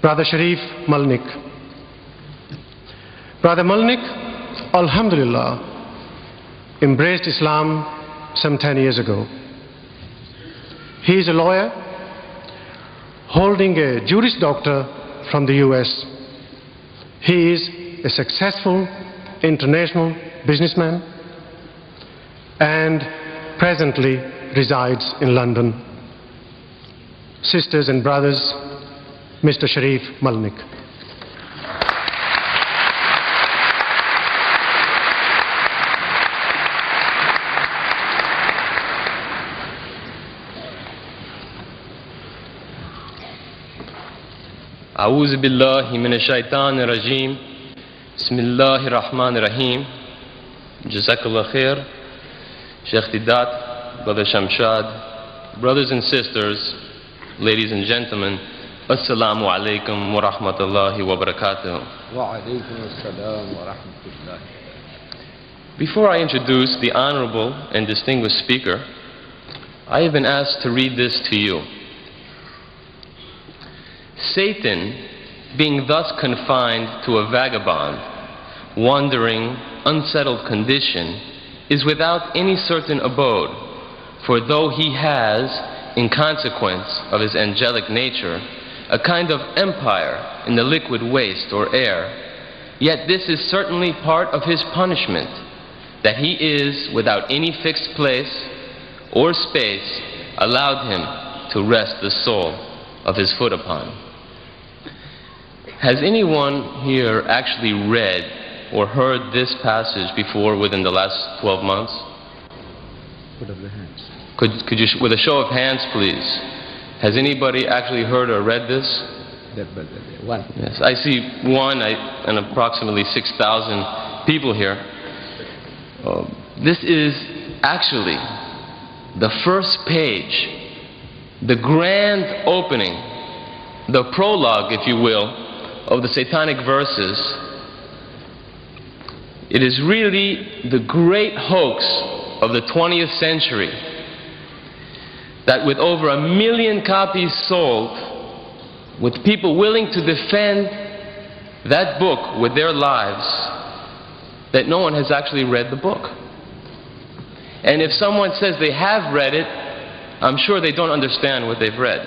Brother Sharif Malnik. Brother Malnik, Alhamdulillah, embraced Islam some 10 years ago. He is a lawyer holding a Juris Doctor from the US. He is a successful international businessman and presently resides in London. Sisters and brothers, Mr. Sharif Malnik. أعوذ بالله من الشيطان الرجيم بسم الله الرحمن الرحيم جزاك الله خير Sheikh Didat, Brother Shamshad, brothers and sisters, ladies and gentlemen, Assalamu alaikum wa rahmatullahi wa barakatuh. وعليكم السلام ورحمة الله Before I introduce the honorable and distinguished speaker, I have been asked to read this to you. Satan, being thus confined to a vagabond, wandering, unsettled condition, is without any certain abode, for though he has, in consequence of his angelic nature, a kind of empire in the liquid waste or air, yet this is certainly part of his punishment, that he is, without any fixed place or space, allowed him to rest the sole of his foot upon. Has anyone here actually read or heard this passage before within the last 12 months? Put up the hands. Could, could you, with a show of hands, please, has anybody actually heard or read this? There, but there, One. Yes, I see one I, and approximately 6,000 people here. Uh, this is actually the first page, the grand opening, the prologue, if you will, of the satanic verses. It is really the great hoax of the 20th century that with over a million copies sold, with people willing to defend that book with their lives, that no one has actually read the book. And if someone says they have read it, I'm sure they don't understand what they've read.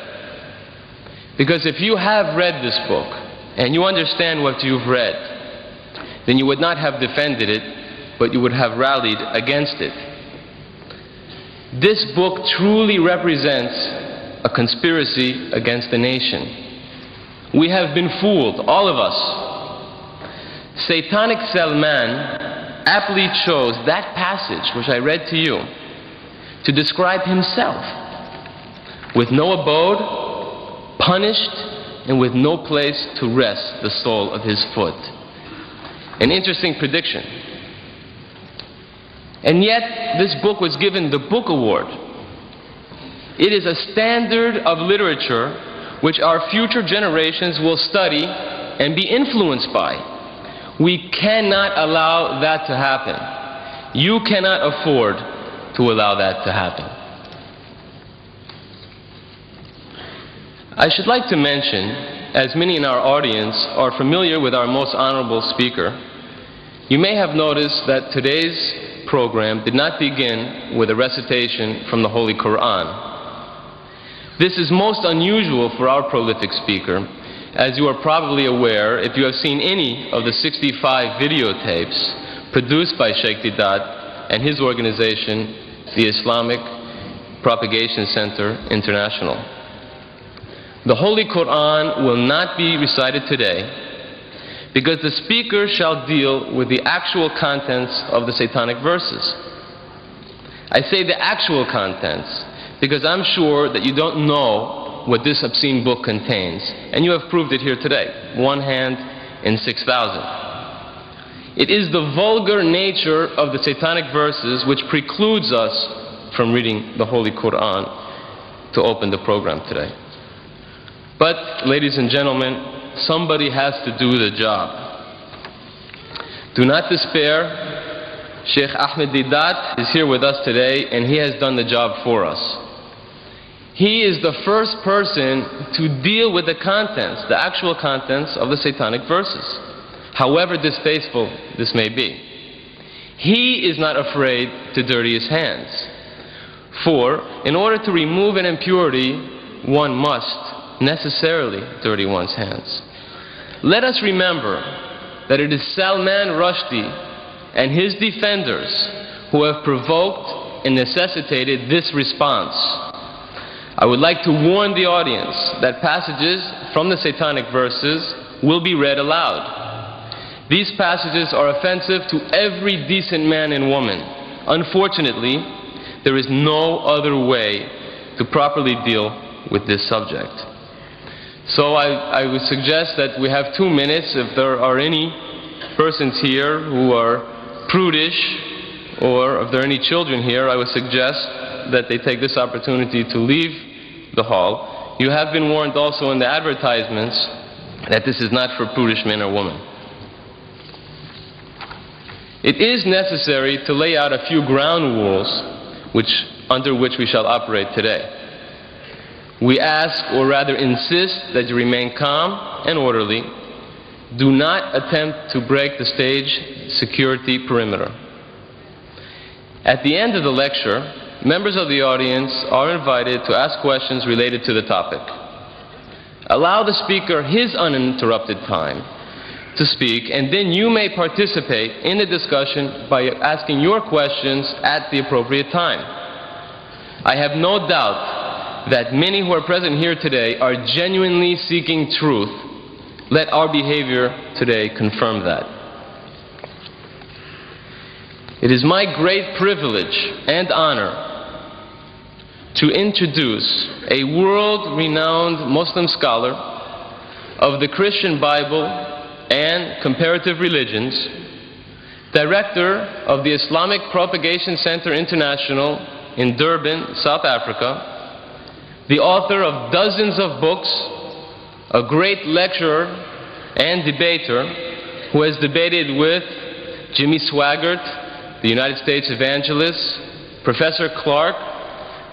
Because if you have read this book and you understand what you've read, then you would not have defended it, but you would have rallied against it. This book truly represents a conspiracy against the nation. We have been fooled, all of us. Satanic Salman aptly chose that passage, which I read to you, to describe himself with no abode, punished, and with no place to rest the sole of his foot. An interesting prediction. And yet, this book was given the Book Award. It is a standard of literature which our future generations will study and be influenced by. We cannot allow that to happen. You cannot afford to allow that to happen. I should like to mention, as many in our audience are familiar with our most honorable speaker, you may have noticed that today's program did not begin with a recitation from the Holy Quran. This is most unusual for our prolific speaker, as you are probably aware if you have seen any of the 65 videotapes produced by Sheikh Deedat and his organization, the Islamic Propagation Center International. The Holy Quran will not be recited today because the speaker shall deal with the actual contents of the satanic verses. I say the actual contents because I'm sure that you don't know what this obscene book contains, and you have proved it here today one hand in 6,000. It is the vulgar nature of the satanic verses which precludes us from reading the Holy Quran to open the program today. But, ladies and gentlemen, somebody has to do the job. Do not despair. Sheikh Ahmed Deedat is here with us today, and he has done the job for us. He is the first person to deal with the contents, the actual contents of the satanic verses, however distasteful this may be. He is not afraid to dirty his hands. For, in order to remove an impurity, one must necessarily dirty one's hands. Let us remember that it is Salman Rushdie and his defenders who have provoked and necessitated this response. I would like to warn the audience that passages from the satanic verses will be read aloud. These passages are offensive to every decent man and woman. Unfortunately, there is no other way to properly deal with this subject. So I, I would suggest that we have two minutes. If there are any persons here who are prudish, or if there are any children here, I would suggest that they take this opportunity to leave the hall. You have been warned also in the advertisements that this is not for prudish men or women. It is necessary to lay out a few ground rules which, under which we shall operate today. We ask, or rather insist, that you remain calm and orderly. Do not attempt to break the stage security perimeter. At the end of the lecture, members of the audience are invited to ask questions related to the topic. Allow the speaker his uninterrupted time to speak, and then you may participate in the discussion by asking your questions at the appropriate time. I have no doubt that many who are present here today are genuinely seeking truth, let our behavior today confirm that. It is my great privilege and honor to introduce a world renowned Muslim scholar of the Christian Bible and comparative religions, director of the Islamic Propagation Center International in Durban, South Africa, the author of dozens of books, a great lecturer and debater who has debated with Jimmy Swaggart, the United States evangelist, Professor Clark,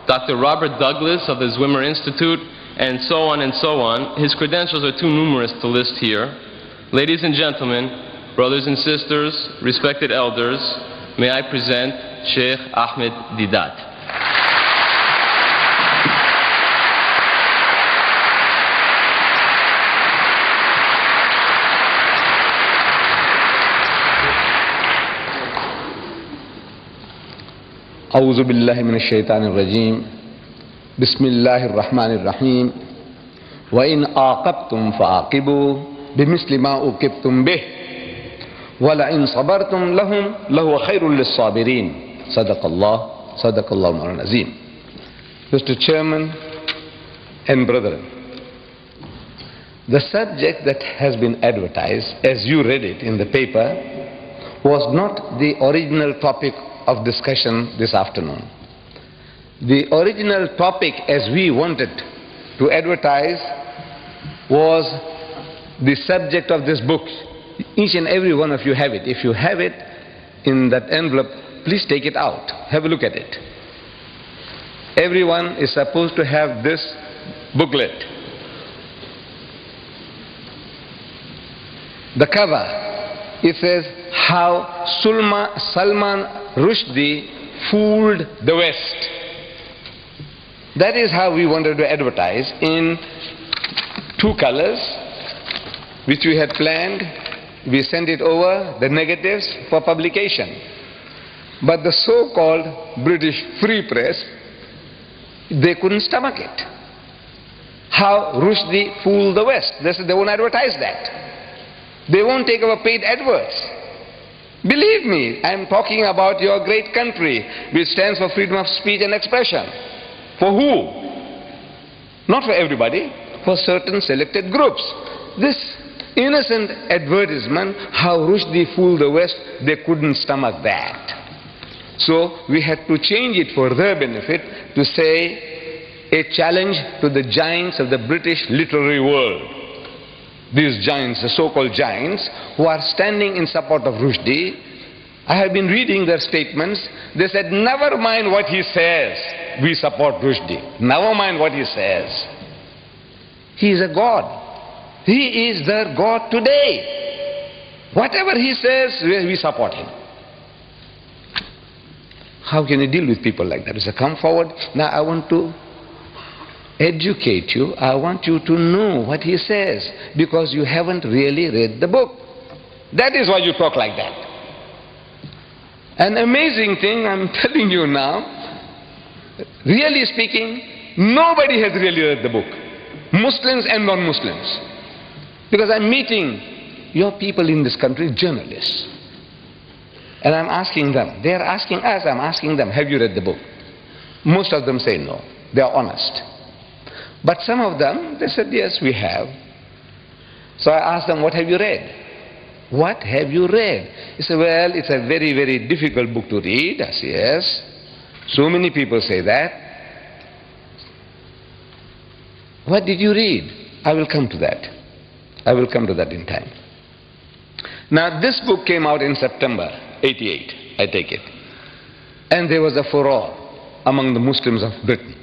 Dr. Robert Douglas of the Zwemer Institute, and so on and so on. His credentials are too numerous to list here. Ladies and gentlemen, brothers and sisters, respected elders, may I present Sheikh Ahmed Deedat. أعوذ بالله من الشيطان الرجيم. بسم الله الرحمن الرحيم. وإن عاقبتم فعاقبوا بمثل ما عوقبتم به. ولئن صبرتم لهم لهو خير للصابرين. صدق الله صدق الله مولانا العظيم. Mr. Chairman and brethren, the subject that has been advertised, as you read it in the paper, was not the original topic of discussion this afternoon. The original topic as we wanted to advertise was the subject of this book. Each and every one of you have it. If you have it in that envelope, please take it out. Have a look at it. Everyone is supposed to have this booklet. The cover, it says, How Salman Rushdie fooled the West. That is how we wanted to advertise in two colors, which we had planned. We sent it over, the negatives, for publication. But the so-called British Free Press, they couldn't stomach it. How Rushdie fooled the West. They said they won't advertise that. They won't take our paid adverts. Believe me, I am talking about your great country, which stands for freedom of speech and expression. For who? Not for everybody, for certain selected groups. This innocent advertisement, how Rushdie fooled the West, they couldn't stomach that. So we had to change it for their benefit to say a challenge to the giants of the British literary world these giants, the so-called giants, who are standing in support of Rushdie, I have been reading their statements. They said, never mind what he says. we support Rushdie. Never mind what he says. He is a God. He is their God today. Whatever he says, we support him. How can you deal with people like that? He said, come forward. Now I want to educate you. I want you to know what he says because you haven't really read the book. That is why you talk like that. An amazing thing I'm telling you now, really speaking, nobody has really read the book. Muslims and non-Muslims. Because I'm meeting your people in this country, journalists. And I'm asking them, they're asking us, I'm asking them, have you read the book? Most of them say no. They are honest. But some of them, they said, yes, we have. So I asked them, what have you read? What have you read? He said, well, it's a very, very difficult book to read. I said, yes. So many people say that. What did you read? I will come to that. I will come to that in time. Now, this book came out in September 88, I take it. And there was a furore among the Muslims of Britain.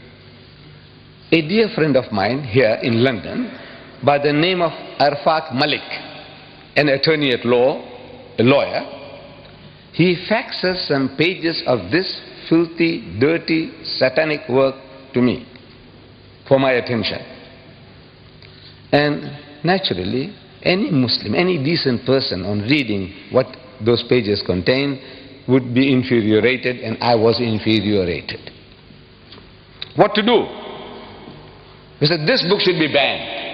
A dear friend of mine here in London by the name of Arfak Malik, an attorney at law, a lawyer, he faxes some pages of this filthy, dirty, satanic work to me for my attention. And naturally, any Muslim, any decent person on reading what those pages contain would be infuriated and I was infuriated. What to do? We said this book should be banned.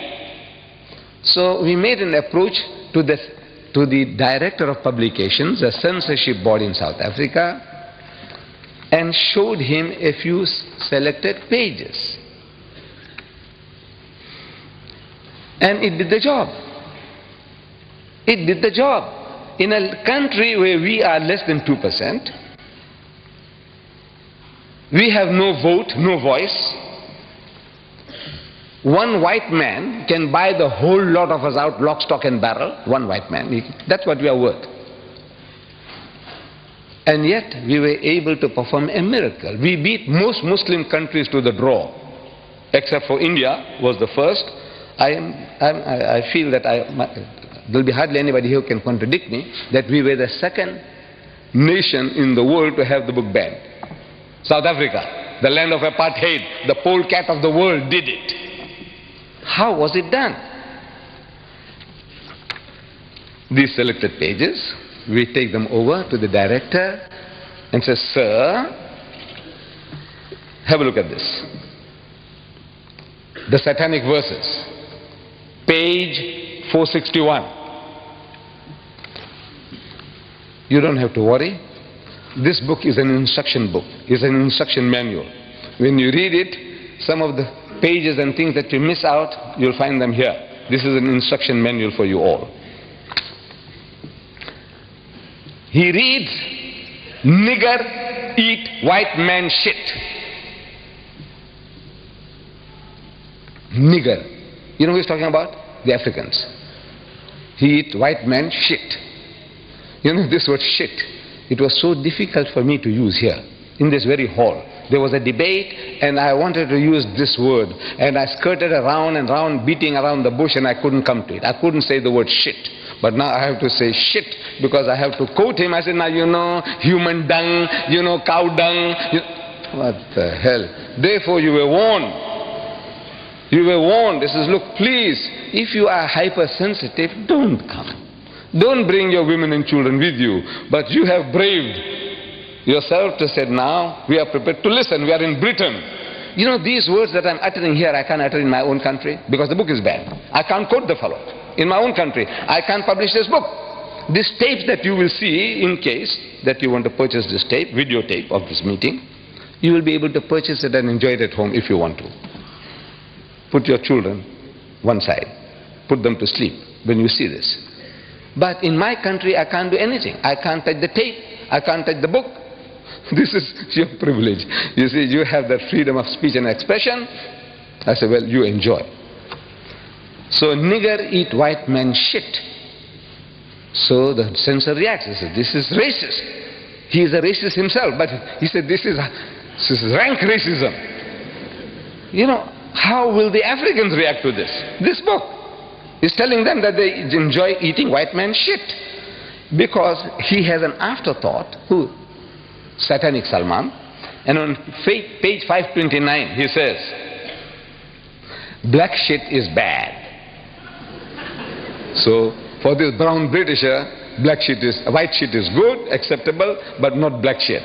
So we made an approach to the, to the director of publications, a censorship board in South Africa, and showed him a few selected pages. And it did the job. It did the job. In a country where we are less than 2%, we have no vote, no voice, one white man can buy the whole lot of us out, lock, stock and barrel. One white man. That's what we are worth. And yet we were able to perform a miracle. We beat most Muslim countries to the draw. Except for India was the first. I, I, I feel that I, there'll be hardly anybody who can contradict me that we were the second nation in the world to have the book banned. South Africa, the land of apartheid, the polecat of the world did it. How was it done? These selected pages, we take them over to the director and say, Sir, have a look at this. The satanic verses, page 461. You don't have to worry. This book is an instruction book, it's an instruction manual. When you read it, some of the pages and things that you miss out, you'll find them here. This is an instruction manual for you all. He reads, nigger eat white man shit. Nigger. You know who he's talking about? The Africans. He eat white man shit. You know this word shit. It was so difficult for me to use here, in this very hall. There was a debate and I wanted to use this word and I skirted around and around beating around the bush and I couldn't come to it. I couldn't say the word shit. But now I have to say shit because I have to quote him. I said, now you know, human dung, you know, cow dung. You... What the hell? Therefore you were warned. You were warned. This is, look, please, if you are hypersensitive, don't come. Don't bring your women and children with you. But you have braved yourself to say, now we are prepared to listen. We are in Britain. You know, these words that I'm uttering here, I can't utter in my own country because the book is banned. I can't quote the fellow. In my own country, I can't publish this book. This tape that you will see, in case that you want to purchase this tape, videotape of this meeting, you will be able to purchase it and enjoy it at home if you want to. Put your children one side. Put them to sleep when you see this. But in my country, I can't do anything. I can't take the tape. I can't take the book. This is your privilege. You see, you have that freedom of speech and expression. I say, well, you enjoy. So nigger eat white man shit. So the censor reacts. He says, this is racist. He is a racist himself, but he said, this is This is rank racism. You know, how will the Africans react to this? This book is telling them that they enjoy eating white man shit. Because he has an afterthought, who? Satanic Salman. And on page 529 he says, black shit is bad. So for this brown Britisher, black shit is, white shit is good, acceptable, but not black shit.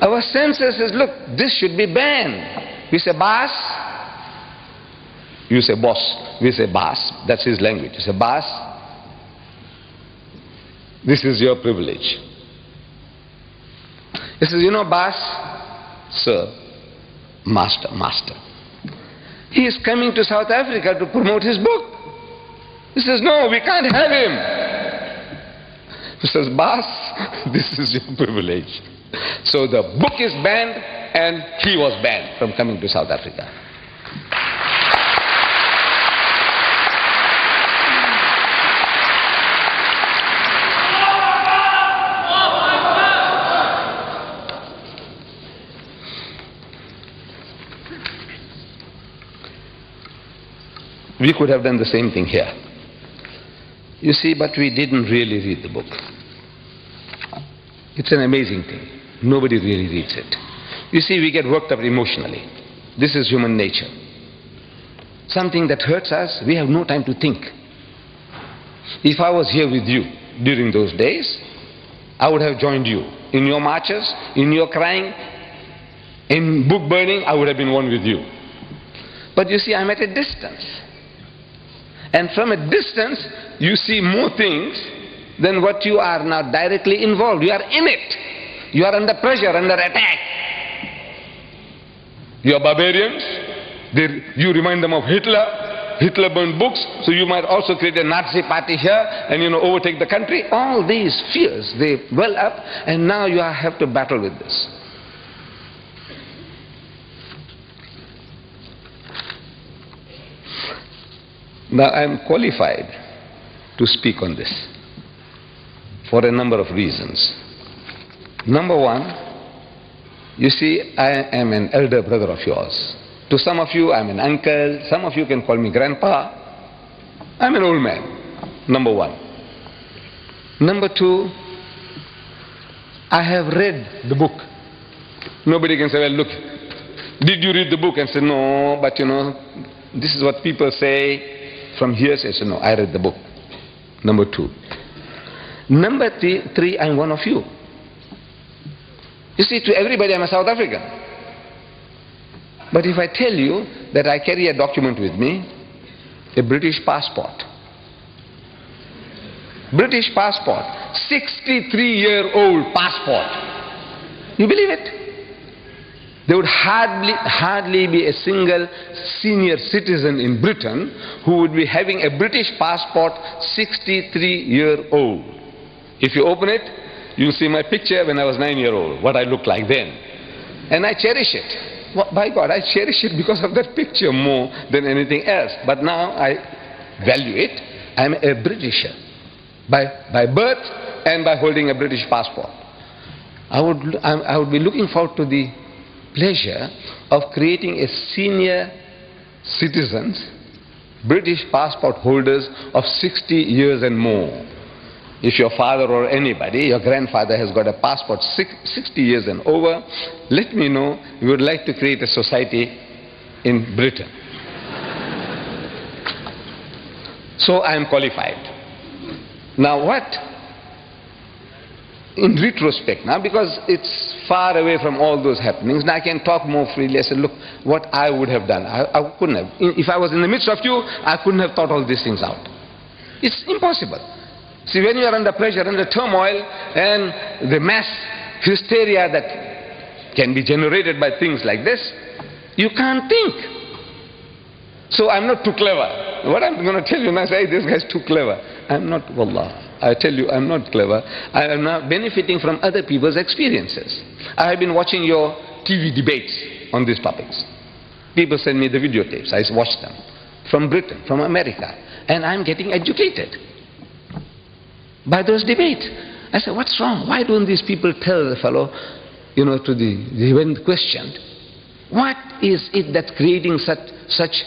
Our censor says, look, this should be banned. We say, boss. You say, boss. We say, boss. That's his language. You say, boss. This is your privilege. He says, you know, boss, sir, master, master. He is coming to South Africa to promote his book. He says, no, we can't have him. He says, boss, this is your privilege. So the book is banned and he was banned from coming to South Africa. We could have done the same thing here. You see, but we didn't really read the book. It's an amazing thing. Nobody really reads it. You see, we get worked up emotionally. This is human nature. Something that hurts us, we have no time to think. If I was here with you during those days, I would have joined you. In your marches, in your crying, in book burning, I would have been one with you. But you see, I'm at a distance. And from a distance, you see more things than what you are now directly involved. You are in it. You are under pressure, under attack. You are barbarians. They, you remind them of Hitler. Hitler burned books, so you might also create a Nazi party here and you know overtake the country. All these fears, they well up, and now you have to battle with this. Now I am qualified to speak on this for a number of reasons. Number one, you see, I am an elder brother of yours. To some of you, I'm an uncle. Some of you can call me grandpa. I'm an old man. Number one. Number two, I have read the book. Nobody can say, well, look, did you read the book? And say, no, but you know, this is what people say from here says, no, I read the book. Number two. Number three, three, I'm one of you. You see, to everybody, I'm a South African. But if I tell you that I carry a document with me, a British passport, British passport, 63 year old passport, you believe it? There would hardly, hardly be a single senior citizen in Britain who would be having a British passport 63 year old. If you open it, you'll see my picture when I was nine year old, what I looked like then. And I cherish it. Well, by God, I cherish it because of that picture more than anything else. But now I value it. I'm a Britisher by, by birth and by holding a British passport. I would, I would be looking forward to the pleasure of creating a senior citizens, British passport holders of 60 years and more. If your father or anybody, your grandfather has got a passport 60 years and over, let me know. you would like to create a society in Britain. so I am qualified. Now what in retrospect now because it's far away from all those happenings. Now I can talk more freely. I said, look, what I would have done. I, I couldn't have. If I was in the midst of you, I couldn't have thought all these things out. It's impossible. See, when you are under pressure, under turmoil, and the mass hysteria that can be generated by things like this, you can't think. So I'm not too clever. What I'm going to tell you now, say, this guy's too clever. I'm not, wallah. I tell you, I'm not clever. I am now benefiting from other people's experiences. I have been watching your TV debates on these topics. People send me the videotapes. I watch them. From Britain, from America. And I'm getting educated by those debates. I said, what's wrong? Why don't these people tell the fellow, you know, to the, he went questioned, what is it that's creating such, such,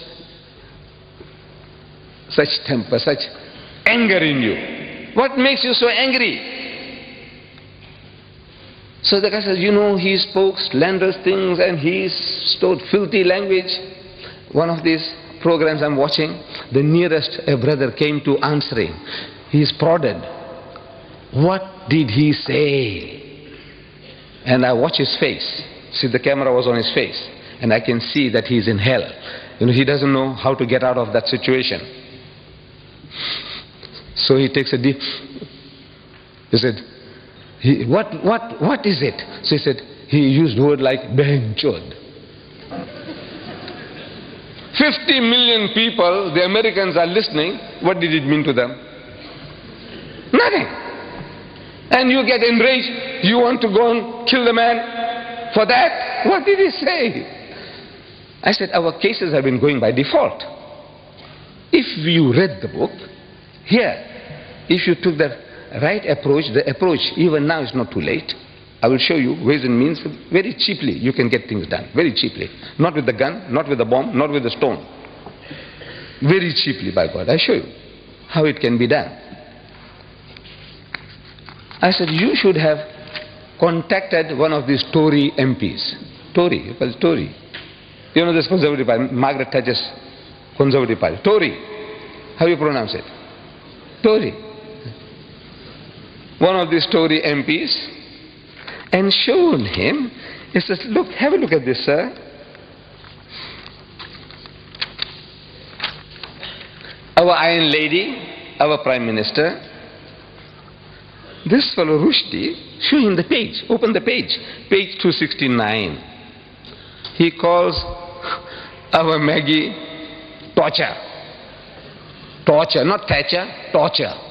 such temper, such anger in you? What makes you so angry? So the guy says, you know, he spoke slanderous things and he stored filthy language. One of these programs I'm watching, the nearest a brother came to answering. He's prodded. What did he say? And I watch his face. See, the camera was on his face. And I can see that he's in hell. You know, he doesn't know how to get out of that situation. So he takes a deep, he said, he, what, what, what is it? So he said, he used word like benchod. 50 million people, the Americans are listening. What did it mean to them? Nothing. And you get enraged. You want to go and kill the man for that? What did he say? I said, our cases have been going by default. If you read the book, here, if you took the right approach, the approach even now is not too late. I will show you ways and means very cheaply you can get things done, very cheaply. Not with the gun, not with the bomb, not with the stone. Very cheaply by God. I show you how it can be done. I said, you should have contacted one of these Tory MPs. Tory, it Tory. You know this Conservative Party, Margaret Thatcher's Conservative Party. Tory. How you pronounce it? Tory. One of the Tory MPs and showed him, he says, look, have a look at this, sir. Our Iron Lady, our Prime Minister, this fellow Rushdie, show him the page, open the page, page 269. He calls our Maggie torture. Torture, not Thatcher, torture.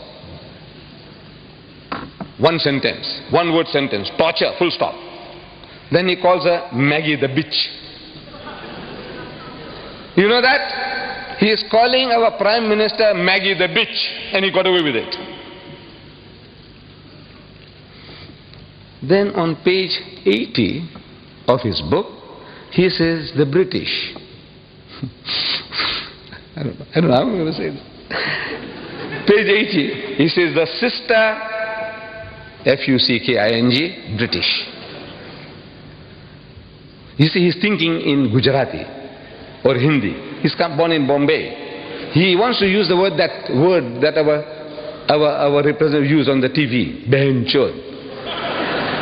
One sentence, one word sentence, torture, full stop. Then he calls her Maggie the bitch. You know that? He is calling our Prime Minister Maggie the bitch and he got away with it. Then on page 80 of his book, he says the British. I, don't know, I don't know how I'm going to say this. page 80, he says the sister, F-U-C-K-I-N-G, British. You see, he's thinking in Gujarati or Hindi. He's born in Bombay. He wants to use the word that word that our our, our representative use on the TV, Benchod.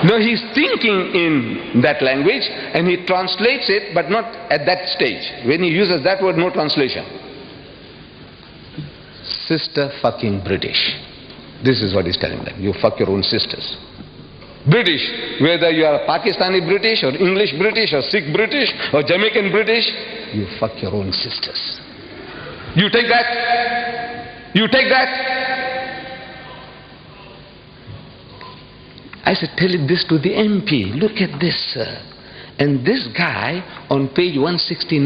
No, he's thinking in that language and he translates it, but not at that stage. When he uses that word, no translation. Sister fucking British. This is what he's telling them. You fuck your own sisters. British, whether you are Pakistani British or English British or Sikh British or Jamaican British, you fuck your own sisters. You take that? You take that? I said, tell it this to the MP. Look at this, sir. And this guy on page 169,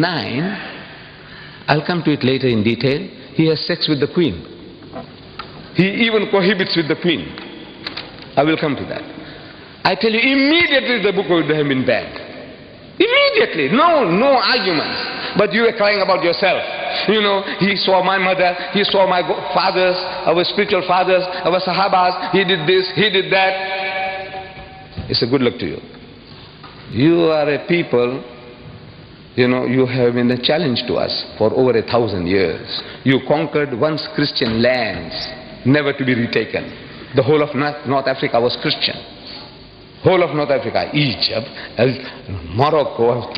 I'll come to it later in detail, he has sex with the queen. He even cohabits with the queen. I will come to that. I tell you, immediately the book would have been banned. Immediately. No, no arguments. But you were crying about yourself. You know, he saw my mother, he saw my fathers, our spiritual fathers, our sahabas, he did this, he did that. It's a good luck to you. You are a people, you know, you have been a challenge to us for over a thousand years. You conquered once Christian lands, never to be retaken. The whole of North Africa was Christian. Whole of North Africa, Egypt, Morocco,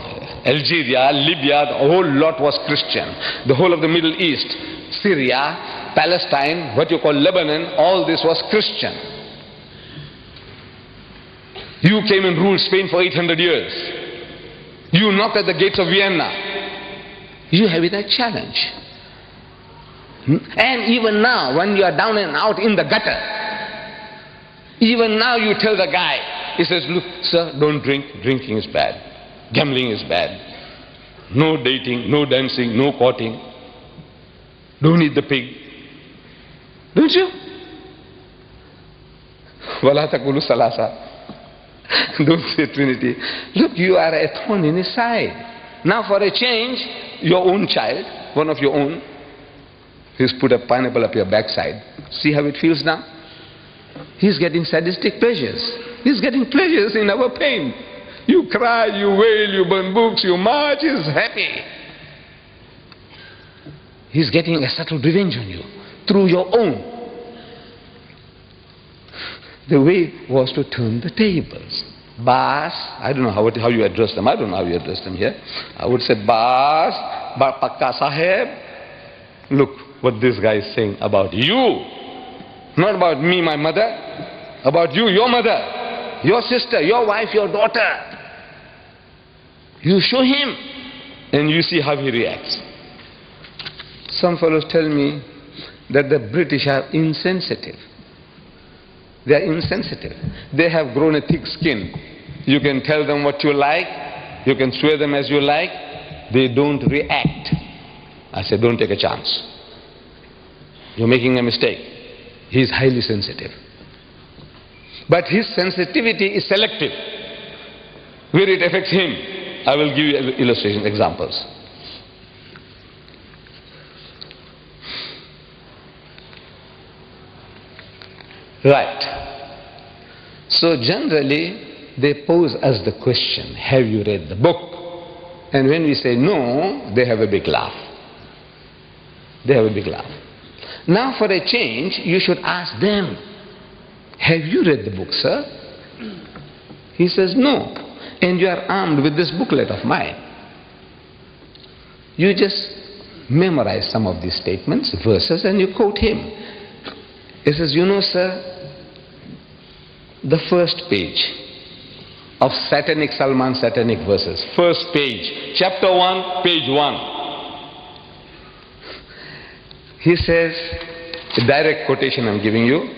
Algeria, Libya, the whole lot was Christian. The whole of the Middle East, Syria, Palestine, what you call Lebanon, all this was Christian. You came and ruled Spain for 800 years. You knocked at the gates of Vienna. You have a challenge. And even now, when you are down and out in the gutter, even now you tell the guy, he says, look, sir, don't drink. Drinking is bad. Gambling is bad. No dating, no dancing, no courting. Don't eat the pig. Don't you? Wala salasa. Don't say Trinity. Look, you are a thorn in his side. Now, for a change, your own child, one of your own, he's put a pineapple up your backside. See how it feels now? He's getting sadistic pleasures. He's getting pleasures in our pain. You cry, you wail, you burn books, you march, he's happy. He's getting a subtle revenge on you through your own. The way was to turn the tables. Bas, I don't know how, how you address them. I don't know how you address them here. I would say, Bas, Pakka Sahib, look what this guy is saying about you. Not about me, my mother, about you, your mother, your sister, your wife, your daughter. You show him and you see how he reacts. Some fellows tell me that the British are insensitive. They are insensitive. They have grown a thick skin. You can tell them what you like, you can swear them as you like, they don't react. I said, don't take a chance. You're making a mistake. He is highly sensitive. But his sensitivity is selective. Where it affects him, I will give you illustration examples. Right. So generally, they pose us the question, have you read the book? And when we say no, they have a big laugh. They have a big laugh. Now for a change, you should ask them, have you read the book, sir? He says, no and you are armed with this booklet of mine. You just memorize some of these statements, verses, and you quote him. He says, You know, sir, the first page of satanic Salman satanic verses, first page, chapter 1, page 1. He says, a direct quotation I'm giving you,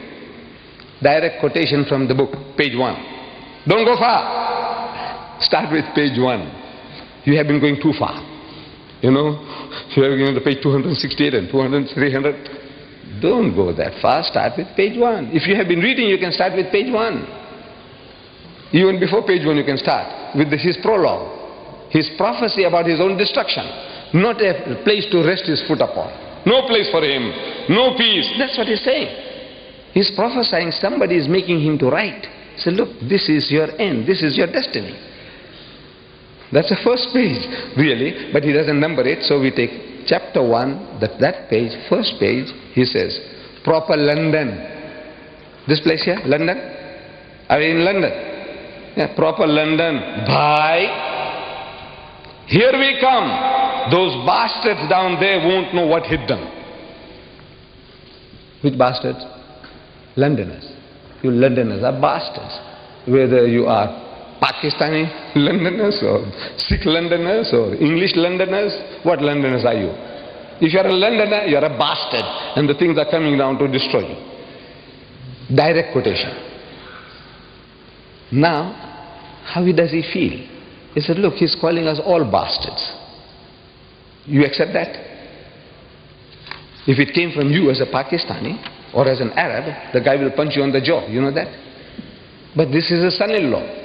direct quotation from the book, page 1. Don't go far. Start with page 1. You have been going too far. You know, you are going to page 268 and 200, 300. Don't go that far. Start with page 1. If you have been reading, you can start with page 1. Even before page 1, you can start with his prologue. His prophecy about his own destruction. Not a place to rest his foot upon. No place for him. No peace. That's what he's saying. He's prophesying somebody is making him to write. Say, look, this is your end. This is your destiny. That's the first page, really, but he doesn't number it, so we take chapter 1, that, that page, first page, he says, proper London. This place here, London? Are we in London? Yeah, proper London. By. Here we come. Those bastards down there won't know what hit them. Which bastards? Londoners. You Londoners are bastards. Whether you are Pakistani Londoners or Sikh Londoners or English Londoners? What Londoners are you? If you are a Londoner, you are a bastard and the things are coming down to destroy you. Direct quotation. Now, how does he feel? He said, look, he's calling us all bastards. You accept that? If it came from you as a Pakistani or as an Arab, the guy will punch you on the jaw. You know that? But this is a son-in-law.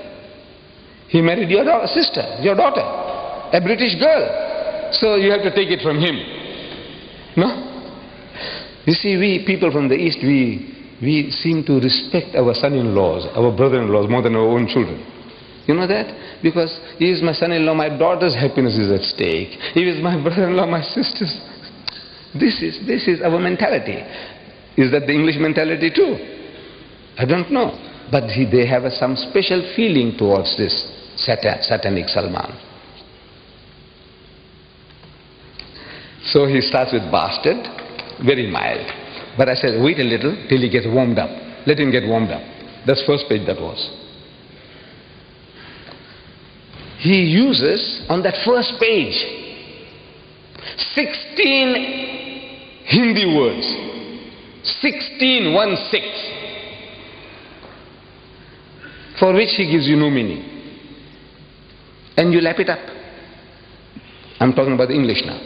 He married your sister, your daughter, a British girl. So you have to take it from him. No? You see, we people from the East, we, we seem to respect our son-in-laws, our brother-in-laws more than our own children. You know that? Because he is my son-in-law, my daughter's happiness is at stake. He is my brother-in-law, my sister's. This is, this is our mentality. Is that the English mentality too? I don't know. But he, they have a, some special feeling towards this satan, satanic Salman. So he starts with bastard, very mild. But I said, wait a little till he gets warmed up. Let him get warmed up. That's first page that was. He uses on that first page 16 Hindi words. 16, one six. For which he gives you no meaning and you lap it up. I'm talking about the English now.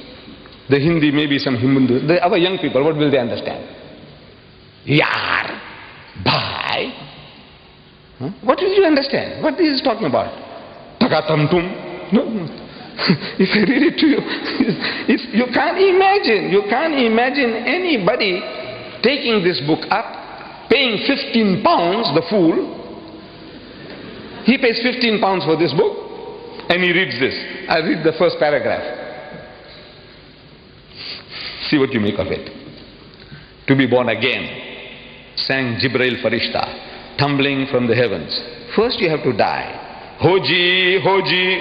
The Hindi, maybe some Hindu, the, our young people, what will they understand? Yar, bhai. Huh? What will you understand? What is he talking about? Takatam tum. No, if I read it to you, it's, you can't imagine. You can't imagine anybody taking this book up, paying 15 pounds, the fool. He pays 15 pounds for this book, and he reads this. I read the first paragraph. See what you make of it. To be born again, sang Gibreel Farishta, tumbling from the heavens. First you have to die. Hoji, Hoji,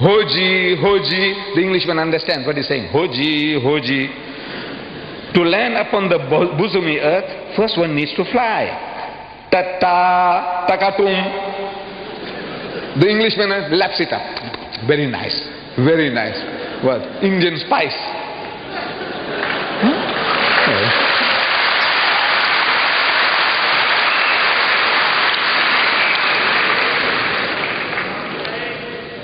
Hoji, Hoji. The Englishman understands what he's saying. Hoji, Hoji. To land upon the bosomy earth, first one needs to fly. Tata, takatum. The Englishman laps it up. Very nice. Very nice. What? Indian spice.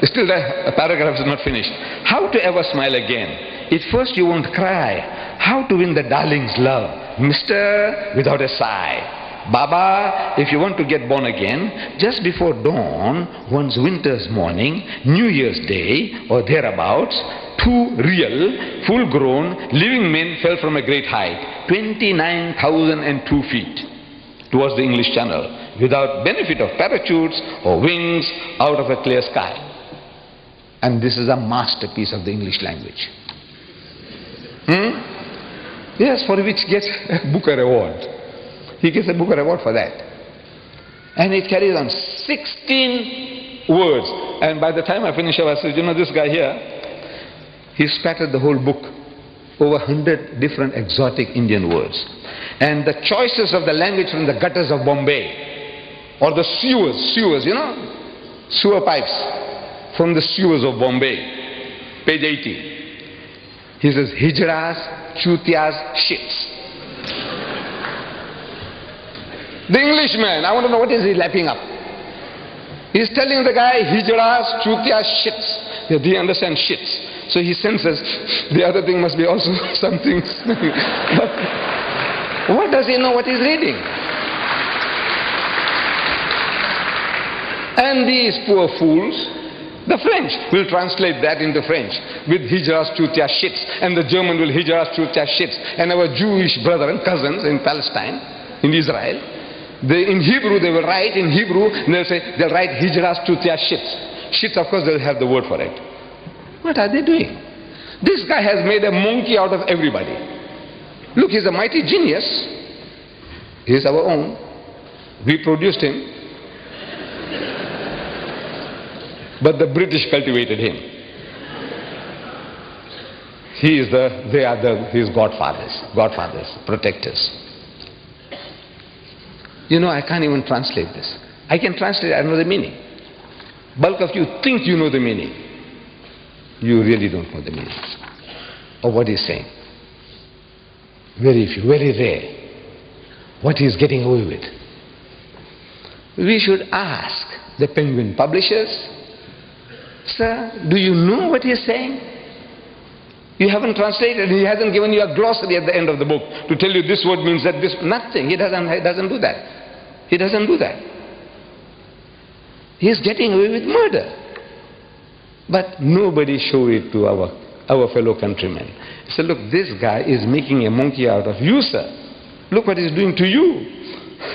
Still the paragraph is not finished. How to ever smile again? At first you won't cry. How to win the darling's love? Mister, without a sigh. Baba, if you want to get born again, just before dawn, one's winter's morning, New Year's Day, or thereabouts, two real, full-grown, living men fell from a great height, 29,002 feet, towards the English Channel, without benefit of parachutes or wings, out of a clear sky. And this is a masterpiece of the English language. Hmm? Yes, for which gets a Booker Award. He gets a Booker Award for that. And it carries on 16 words. And by the time I finish I said, you know this guy here, he spattered the whole book over 100 different exotic Indian words. And the choices of the language from the gutters of Bombay, or the sewers, sewers, you know, sewer pipes, from the sewers of Bombay, page 80. He says, Hijras, Chutias, shits. The Englishman, I want to know what is he lapping up. He's telling the guy, Hijras, Chutias, shits. Yeah, you understand shits? So he senses the other thing must be also something. but what does he know what he's reading? And these poor fools, the French will translate that into French with Hijras Chutia shits, and the German will Hijras Chutia shits. And our Jewish brethren, cousins in Palestine, in Israel, they, in Hebrew they will write in Hebrew, and they'll say, they'll write Hijras Chutia shits. Shits, of course, they'll have the word for it. What are they doing? This guy has made a monkey out of everybody. Look, he's a mighty genius. He's our own. We produced him. But the British cultivated him. He is the, they are the, his godfathers, godfathers, protectors. You know, I can't even translate this. I can translate, I know the meaning. Bulk of you think you know the meaning. You really don't know the meaning of what he's saying. Very few, very rare. What he's getting away with. We should ask the penguin publishers, Sir, do you know what he's saying? You haven't translated, he hasn't given you a glossary at the end of the book to tell you this word means that this, nothing. He doesn't, he doesn't do that. He doesn't do that. He's getting away with murder. But nobody show it to our, our fellow countrymen. So look, this guy is making a monkey out of you, sir. Look what he's doing to you.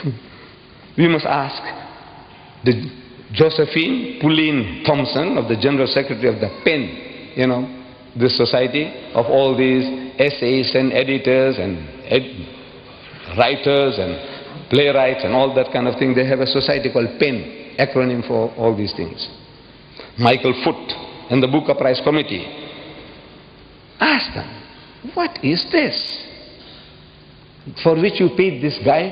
we must ask the Josephine Pullein-Thompson of the General Secretary of the PEN, you know, this society of all these essays and editors and ed writers and playwrights and all that kind of thing. They have a society called PEN, acronym for all these things. Michael Foot and the Booker Prize Committee. Ask them, what is this? For which you paid this guy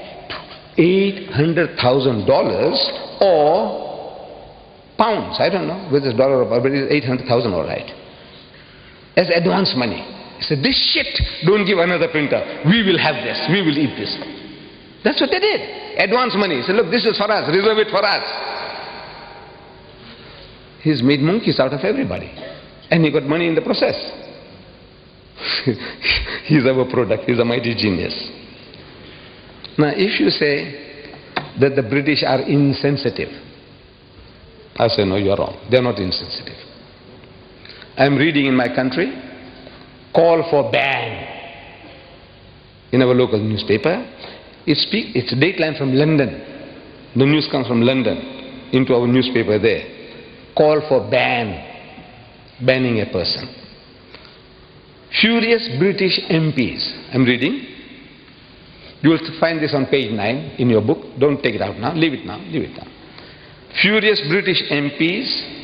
$800,000 or pounds, I don't know with this dollar but it's 800,000 all right. As advance money. He said, this shit, don't give another printer. We will have this. We will eat this. That's what they did. Advance money. He said, look, this is for us. Reserve it for us. He's made monkeys out of everybody. And he got money in the process. He's our product. He's a mighty genius. Now, if you say, that the British are insensitive. I say, no, you're wrong. They're not insensitive. I'm reading in my country, call for ban in our local newspaper. It speak, it's a dateline from London. The news comes from London into our newspaper there. Call for ban, banning a person. Furious British MPs. I'm reading. You will find this on page 9 in your book. Don't take it out now. Leave it now. Leave it now. Furious British MPs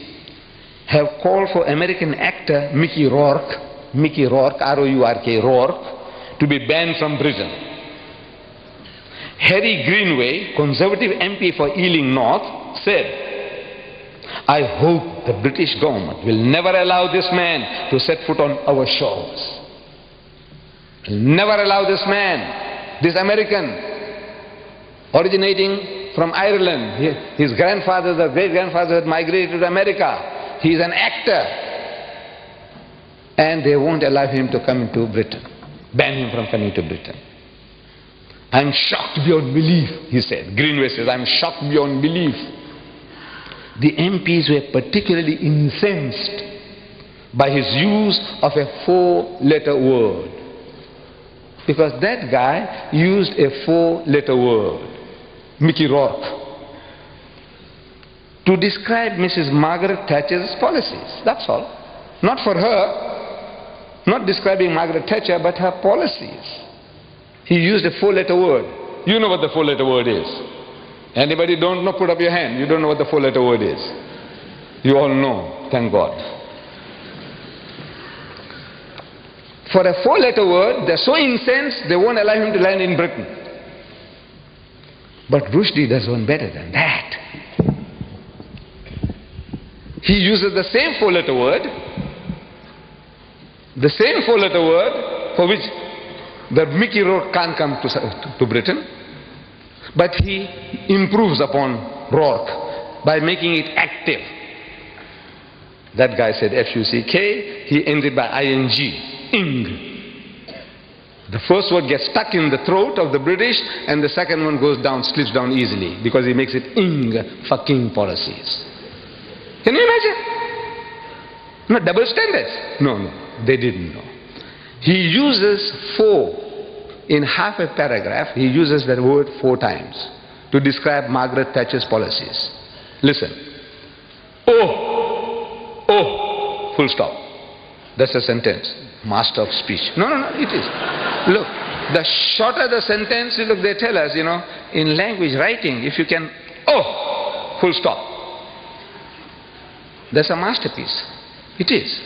have called for American actor Mickey Rourke, Mickey Rourke, R-O-U-R-K, Rourke, to be banned from Britain. Harry Greenway, Conservative MP for Ealing North, said, I hope the British government will never allow this man to set foot on our shores. Never allow this man, this American, originating from Ireland. His grandfather, the great grandfather had migrated to America. He is an actor. And they won't allow him to come into Britain, ban him from coming to Britain. I'm shocked beyond belief, he said. Greenway says, I'm shocked beyond belief. The MPs were particularly incensed by his use of a four-letter word. Because that guy used a four-letter word, Mickey Rourke, to describe Mrs. Margaret Thatcher's policies. That's all. Not for her, not describing Margaret Thatcher, but her policies. He used a four-letter word. You know what the four-letter word is. Anybody don't know, put up your hand. You don't know what the four-letter word is. You all know, thank God. For a four-letter word, they're so incensed, they won't allow him to land in Britain. But Rushdie does one better than that. He uses the same four-letter word, the same four-letter word for which the Mickey Rourke can't come to, to Britain, but he improves upon Rourke by making it active. That guy said F-U-C-K, he ended by I-N-G, ing. The first word gets stuck in the throat of the British and the second one goes down, slips down easily because he makes it ing fucking policies. Can you imagine? No, double standards. No, no, they didn't know. He uses four in half a paragraph, he uses that word four times to describe Margaret Thatcher's policies. Listen. Oh, oh, full stop. That's a sentence. Master of speech. No, no, no, it is. Look, the shorter the sentence, look, they tell us, you know, in language writing, if you can, oh, full stop. That's a masterpiece. It is.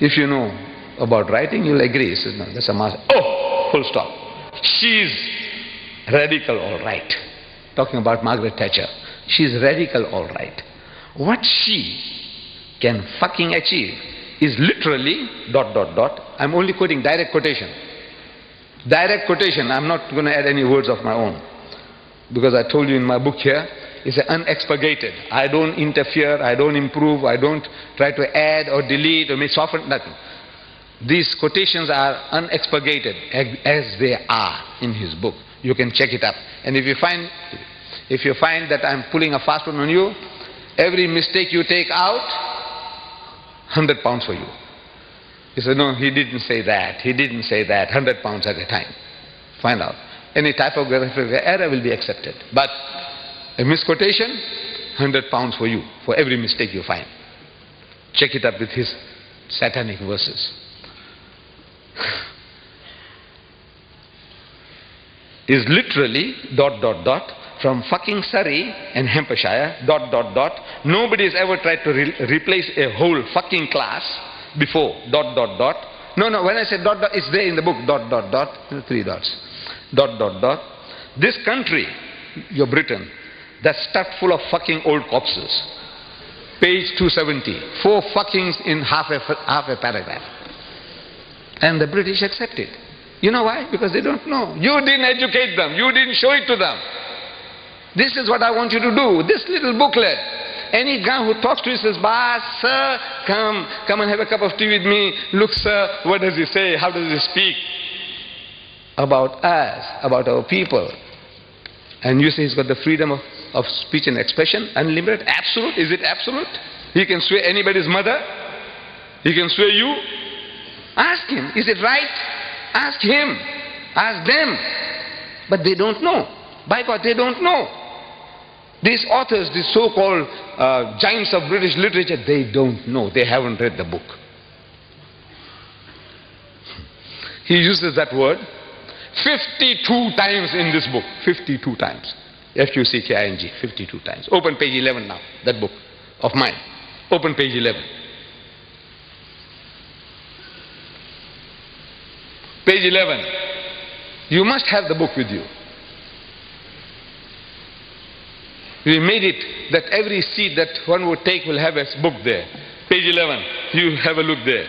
If you know about writing, you'll agree. Says, no, that's a master. Oh, full stop. She's radical, all right. Talking about Margaret Thatcher. She's radical, all right. What she can fucking achieve is literally dot dot dot. I'm only quoting direct quotation. Direct quotation. I'm not going to add any words of my own. Because I told you in my book here, it's unexpurgated. I don't interfere, I don't improve, I don't try to add or delete or make soften, nothing. These quotations are unexpurgated as they are in his book. You can check it up. And if you find, if you find that I'm pulling a fast one on you, every mistake you take out, 100 pounds for you. He said, no, he didn't say that. He didn't say that. 100 pounds at a time. Find out. Any typographical error will be accepted. But a misquotation, 100 pounds for you, for every mistake you find. Check it up with his satanic verses. is literally dot dot dot from fucking Surrey and Hampshire dot dot dot. Nobody has ever tried to re replace a whole fucking class before dot dot dot. No, no, when I say dot dot, it's there in the book dot dot dot, three dots. Dot dot dot. This country, your Britain, that's stuffed full of fucking old corpses. Page 270. Four fuckings in half a, half a paragraph. And the British accept it. You know why? Because they don't know. You didn't educate them. You didn't show it to them. This is what I want you to do. This little booklet. Any guy who talks to you says, Bah, sir, come, come and have a cup of tea with me. Look, sir, what does he say? How does he speak? About us, about our people. And you say he's got the freedom of, of speech and expression, unlimited, absolute. Is it absolute? He can swear anybody's mother. He can swear you. Ask him, is it right? Ask him. Ask them. But they don't know. By God, they don't know. These authors, these so-called uh, giants of British literature, they don't know. They haven't read the book. He uses that word 52 times in this book. 52 times. F-U-C-K-I-N-G. 52 times. Open page 11 now, that book of mine. Open page 11. Page 11. You must have the book with you. We made it that every seat that one would take will have a book there. Page 11. You have a look there.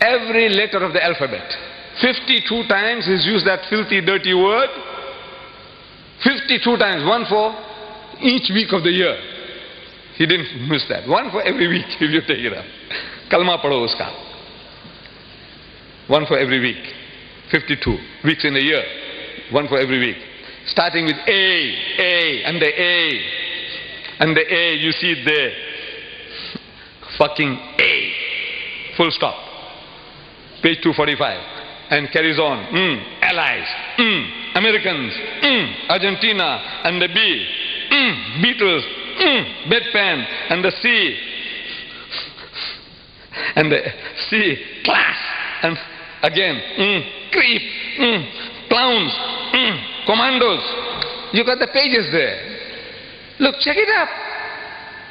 Every letter of the alphabet. 52 times he's used that filthy, dirty word. 52 times. One for each week of the year. He didn't miss that. One for every week if you take it up. Kalma padho uska. One for every week. 52 weeks in a year. One for every week. Starting with A, A, and the A. And the A, you see it there. Fucking A. Full stop. Page 245. And carries on. Mm, allies. Mm, Americans. Mm, Argentina. And the B. Mm, Beatles. Mm, bedpan. And the C. And the C. Class. And again. Mm, creep. Mm, clowns. Mm, commandos. You got the pages there. Look, check it up.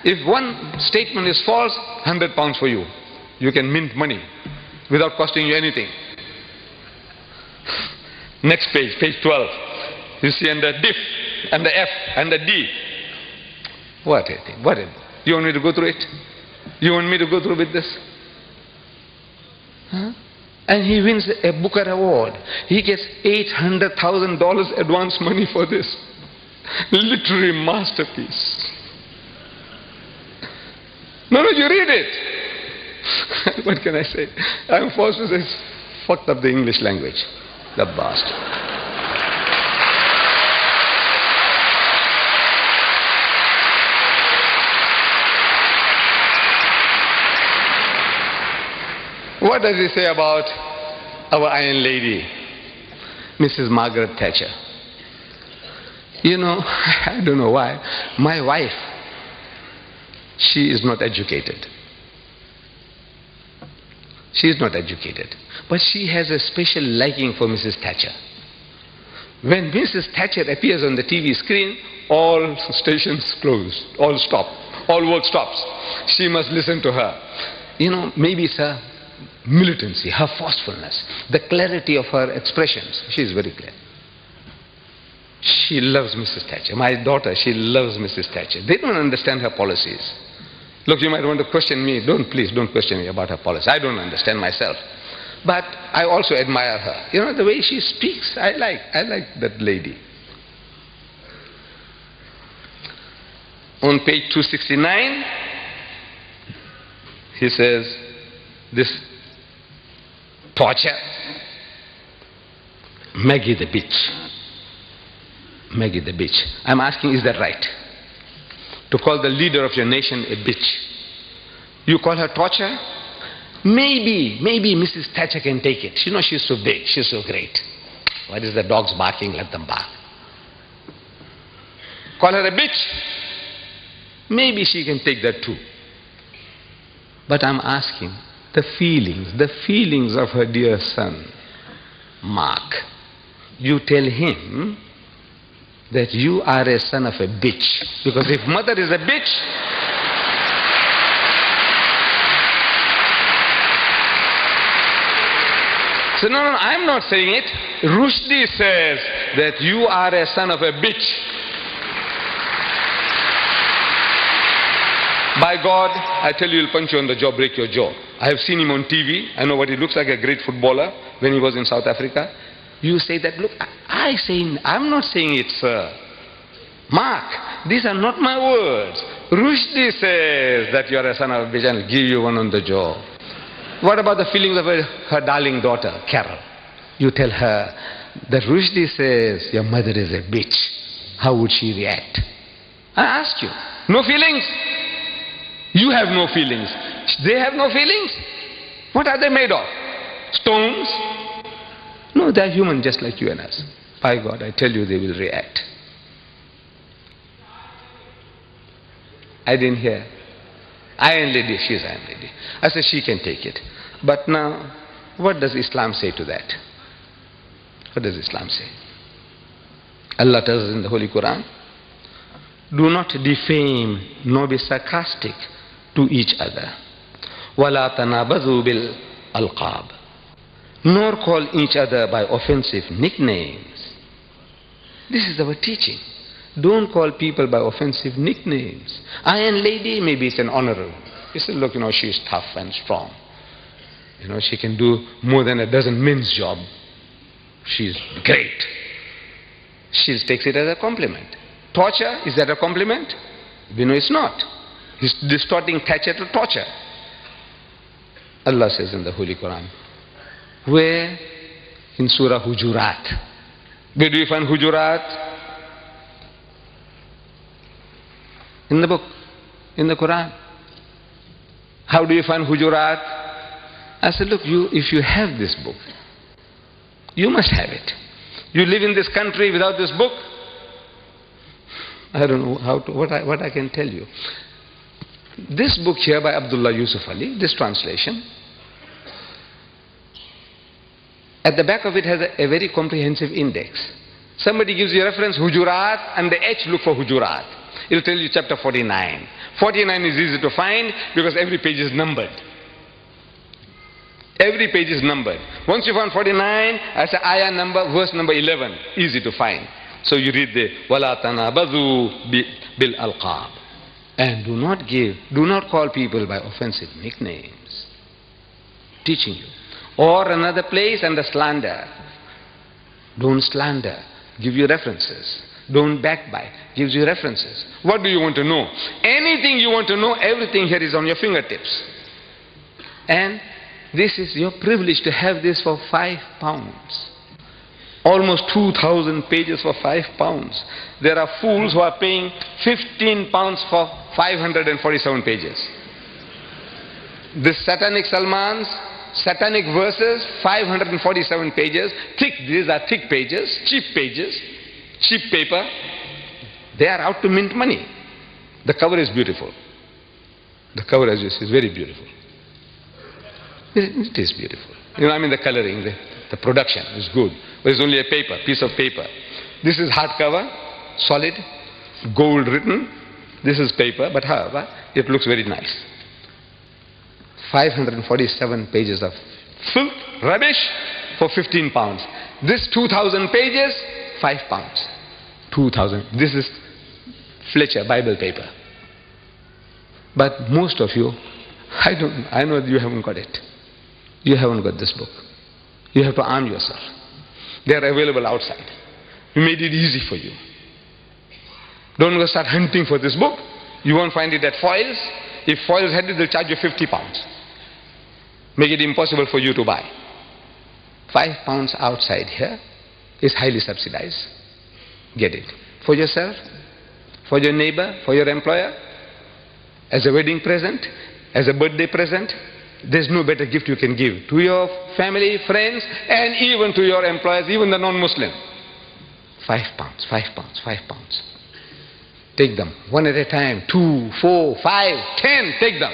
If one statement is false, 100 pounds for you. You can mint money without costing you anything. Next page, page 12. You see, and the diff, and the F, and the D. What thing, what You want me to go through it? You want me to go through with this? Huh? And he wins a Booker Award. He gets $800,000 advance money for this. Literary masterpiece. No, no, you read it. what can I say? I'm forced to say, fucked up the English language. The bastard. What does he say about our Iron Lady, Mrs. Margaret Thatcher? You know, I don't know why. My wife, she is not educated. She is not educated. But she has a special liking for Mrs. Thatcher. When Mrs. Thatcher appears on the TV screen, all stations close, all stop, all work stops. She must listen to her. You know, maybe her militancy, her forcefulness, the clarity of her expressions. She is very clear. She loves Mrs. Thatcher. My daughter, she loves Mrs. Thatcher. They don't understand her policies. Look, you might want to question me. Don't, please, don't question me about her policy. I don't understand myself. But I also admire her. You know, the way she speaks, I like. I like that lady. On page 269, he says, this torture, Maggie the bitch. Maggie the bitch. I'm asking, is that right? To call the leader of your nation a bitch. You call her torture? Maybe, maybe Mrs. Thatcher can take it. You know, she's so big, she's so great. What is the dogs barking? Let them bark. Call her a bitch? Maybe she can take that too. But I'm asking the feelings, the feelings of her dear son, Mark. You tell him that you are a son of a bitch. Because if mother is a bitch, so no, no, I'm not saying it. Rushdie says that you are a son of a bitch. By God, I tell you, he'll punch you on the jaw, break your jaw. I have seen him on TV. I know what he looks like, a great footballer when he was in South Africa. You say that, look, I say, I'm not saying it, sir. Uh, Mark, these are not my words. Rushdie says that you are a son of a bitch and give you one on the jaw. What about the feelings of her, her darling daughter, Carol? You tell her that Rushdie says your mother is a bitch. how would she react? I ask you. No feelings? You have no feelings. They have no feelings. What are they made of? Stones? No, they're human just like you and us. By God, I tell you, they will react. I didn't hear. Iron lady, she's iron lady. I said she can take it. But now, what does Islam say to that? What does Islam say? Allah tells us in the Holy Quran, do not defame nor be sarcastic to each other. وَلَا تَنَابَذُوا بِالْأَلْقَابِ Nor call each other by offensive nicknames. This is our teaching. Don't call people by offensive nicknames. Iron lady, maybe it's an honor. You say, look, you know, she's tough and strong. You know, she can do more than a dozen men's job. She's great. She takes it as a compliment. Torture, is that a compliment? We know it's not. He's distorting torture to torture. Allah says in the Holy Quran, where in Surah Hujurat. Where do you find Hujurat? In the book, in the Quran. How do you find Hujurat? I said, look, you, if you have this book, you must have it. You live in this country without this book? I don't know how to, what, I, what I can tell you. This book here by Abdullah Yusuf Ali, this translation, at the back of it has a, a very comprehensive index. Somebody gives you a reference, Hujurat, and the H look for Hujurat. It'll tell you chapter 49. 49 is easy to find because every page is numbered. Every page is numbered. Once you find 49, I say ayah number, verse number 11. Easy to find. So you read the وَلَا تَنَابَذُوا بِالْأَلْقَابِ and do not give, do not call people by offensive nicknames. Teaching you. Or another place and the slander. Don't slander. Give you references. Don't backbite. Gives you references. What do you want to know? Anything you want to know, everything here is on your fingertips. And this is your privilege to have this for five pounds. Almost 2,000 pages for five pounds. There are fools who are paying 15 pounds for 547 pages. This satanic Salman's satanic verses, 547 pages, thick, these are thick pages, cheap pages cheap paper, they are out to mint money. The cover is beautiful. The cover, as you see, is very beautiful. It is beautiful. You know, I mean the coloring, the, the production is good. But it's only a paper, piece of paper. This is hardcover, solid, gold written. This is paper, but however, it looks very nice. 547 pages of filth, rubbish for 15 pounds. This 2000 pages, 5 pounds. 2000. This is Fletcher Bible paper. But most of you, I don't, I know you haven't got it. You haven't got this book. You have to arm yourself. They are available outside. We made it easy for you. Don't go start hunting for this book. You won't find it at Foyles. If Foyles had it, they'll charge you 50 pounds. Make it impossible for you to buy. Five pounds outside here is highly subsidized. Get it. For yourself, for your neighbor, for your employer, as a wedding present, as a birthday present. There's no better gift you can give to your family, friends, and even to your employers, even the non-Muslim. Five pounds, five pounds, five pounds. Take them one at a time. Two, four, five, ten. Take them.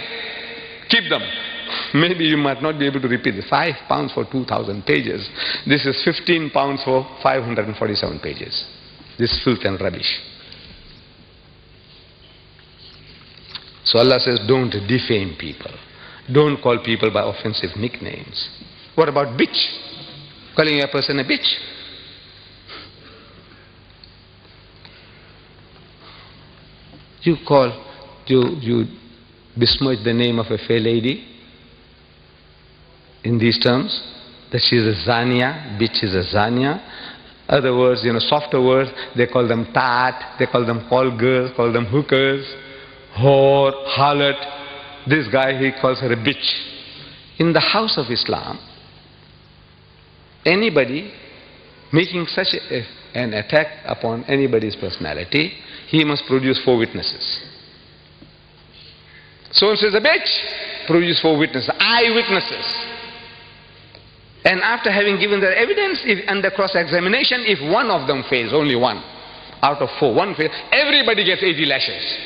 Keep them. Maybe you might not be able to repeat the five pounds for 2,000 pages. This is 15 pounds for 547 pages. This filth and rubbish. So Allah says, don't defame people. Don't call people by offensive nicknames. What about bitch? Calling a person a bitch. You call, you, you besmirch the name of a fair lady in these terms, that she is a zania, bitch is a zania. Other words, you know, softer words, they call them tat, they call them call girls, call them hookers, whore, harlot. This guy, he calls her a bitch. In the house of Islam, anybody making such a, an attack upon anybody's personality, he must produce four witnesses. So and so is a bitch, produce four witnesses, eyewitnesses. And after having given their evidence, if under cross-examination, if one of them fails, only one, out of four, one fails, everybody gets 80 lashes.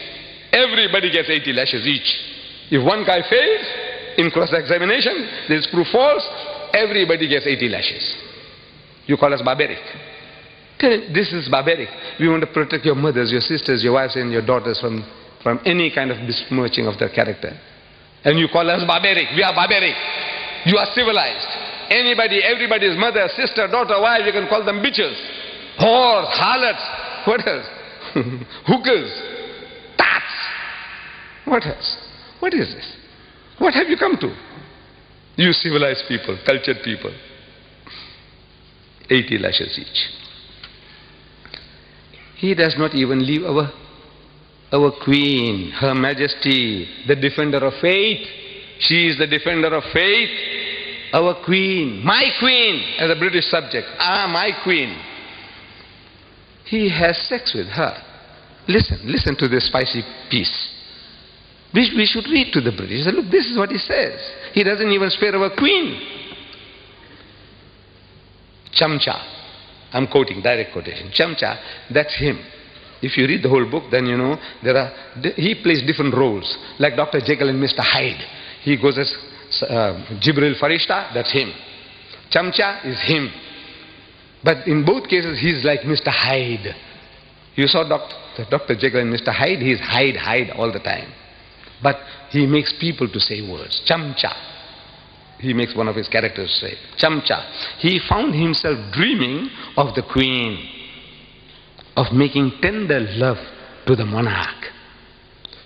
Everybody gets 80 lashes each. If one guy fails in cross-examination, there is proof false, everybody gets 80 lashes. You call us barbaric. This is barbaric. We want to protect your mothers, your sisters, your wives, and your daughters from, from any kind of besmirching of their character. And you call us barbaric. We are barbaric. You are civilized. Anybody, everybody's mother, sister, daughter, wife, you can call them bitches, whores, harlots, what else? Hookers, tats. What else? What is this? What have you come to? You civilized people, cultured people. 80 lashes each. He does not even leave our, our queen, her majesty, the defender of faith. She is the defender of faith. Our queen, my queen, as a British subject. Ah, my queen. He has sex with her. Listen, listen to this spicy piece. We, we should read to the British. Look, this is what he says. He doesn't even spare our queen. Chamcha. I'm quoting, direct quotation. Chamcha, that's him. If you read the whole book, then you know there are, he plays different roles, like Dr. Jekyll and Mr. Hyde. He goes as uh, Gibreel Farishta, that's him. Chamcha is him. But in both cases, he's like Mr. Hyde. You saw Dr. Dr. Jekyll and Mr. Hyde, he's Hyde, Hyde all the time. But he makes people to say words. Chamcha. He makes one of his characters say, Chamcha. He found himself dreaming of the queen, of making tender love to the monarch.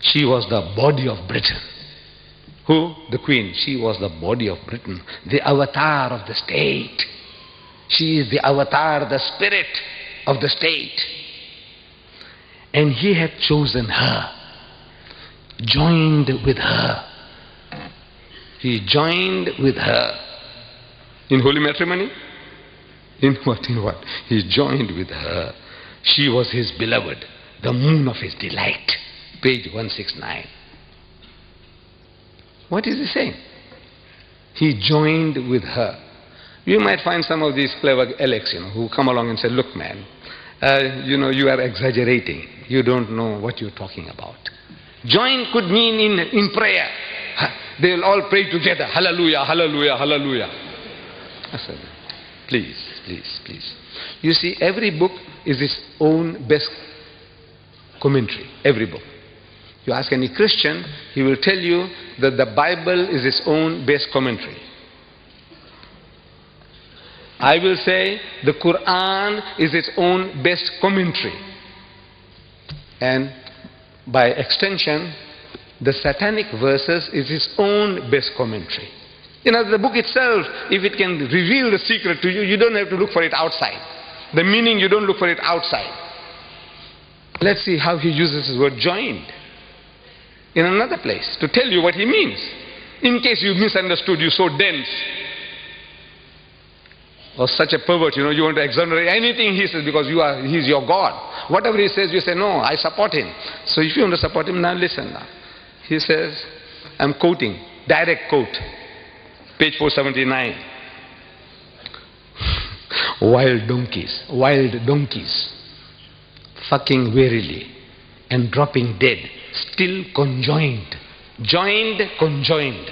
She was the body of Britain. Who? The queen. She was the body of Britain, the avatar of the state. She is the avatar, the spirit of the state. And he had chosen her, joined with her. He joined with her. In holy matrimony? In what? In what? He joined with her. She was his beloved, the moon of his delight. Page 169. What is he saying? He joined with her. You might find some of these clever Alex, you know, who come along and say, look man, uh, you know, you are exaggerating. You don't know what you're talking about. Join could mean in, in prayer. They'll all pray together. Hallelujah, hallelujah, hallelujah. Please, please, please. You see, every book is its own best commentary. Every book. You ask any Christian, he will tell you that the Bible is its own best commentary. I will say the Quran is its own best commentary. And by extension, the satanic verses is his own best commentary. You know, the book itself, if it can reveal the secret to you, you don't have to look for it outside. The meaning, you don't look for it outside. Let's see how he uses his word joined in another place to tell you what he means. In case you misunderstood, you're so dense or such a pervert, you know, you want to exonerate anything he says because you are, he's your God. Whatever he says, you say, no, I support him. So if you want to support him, now listen now. He says, I'm quoting, direct quote, page 479. wild donkeys, wild donkeys, fucking wearily and dropping dead, still conjoined. Joined, conjoined.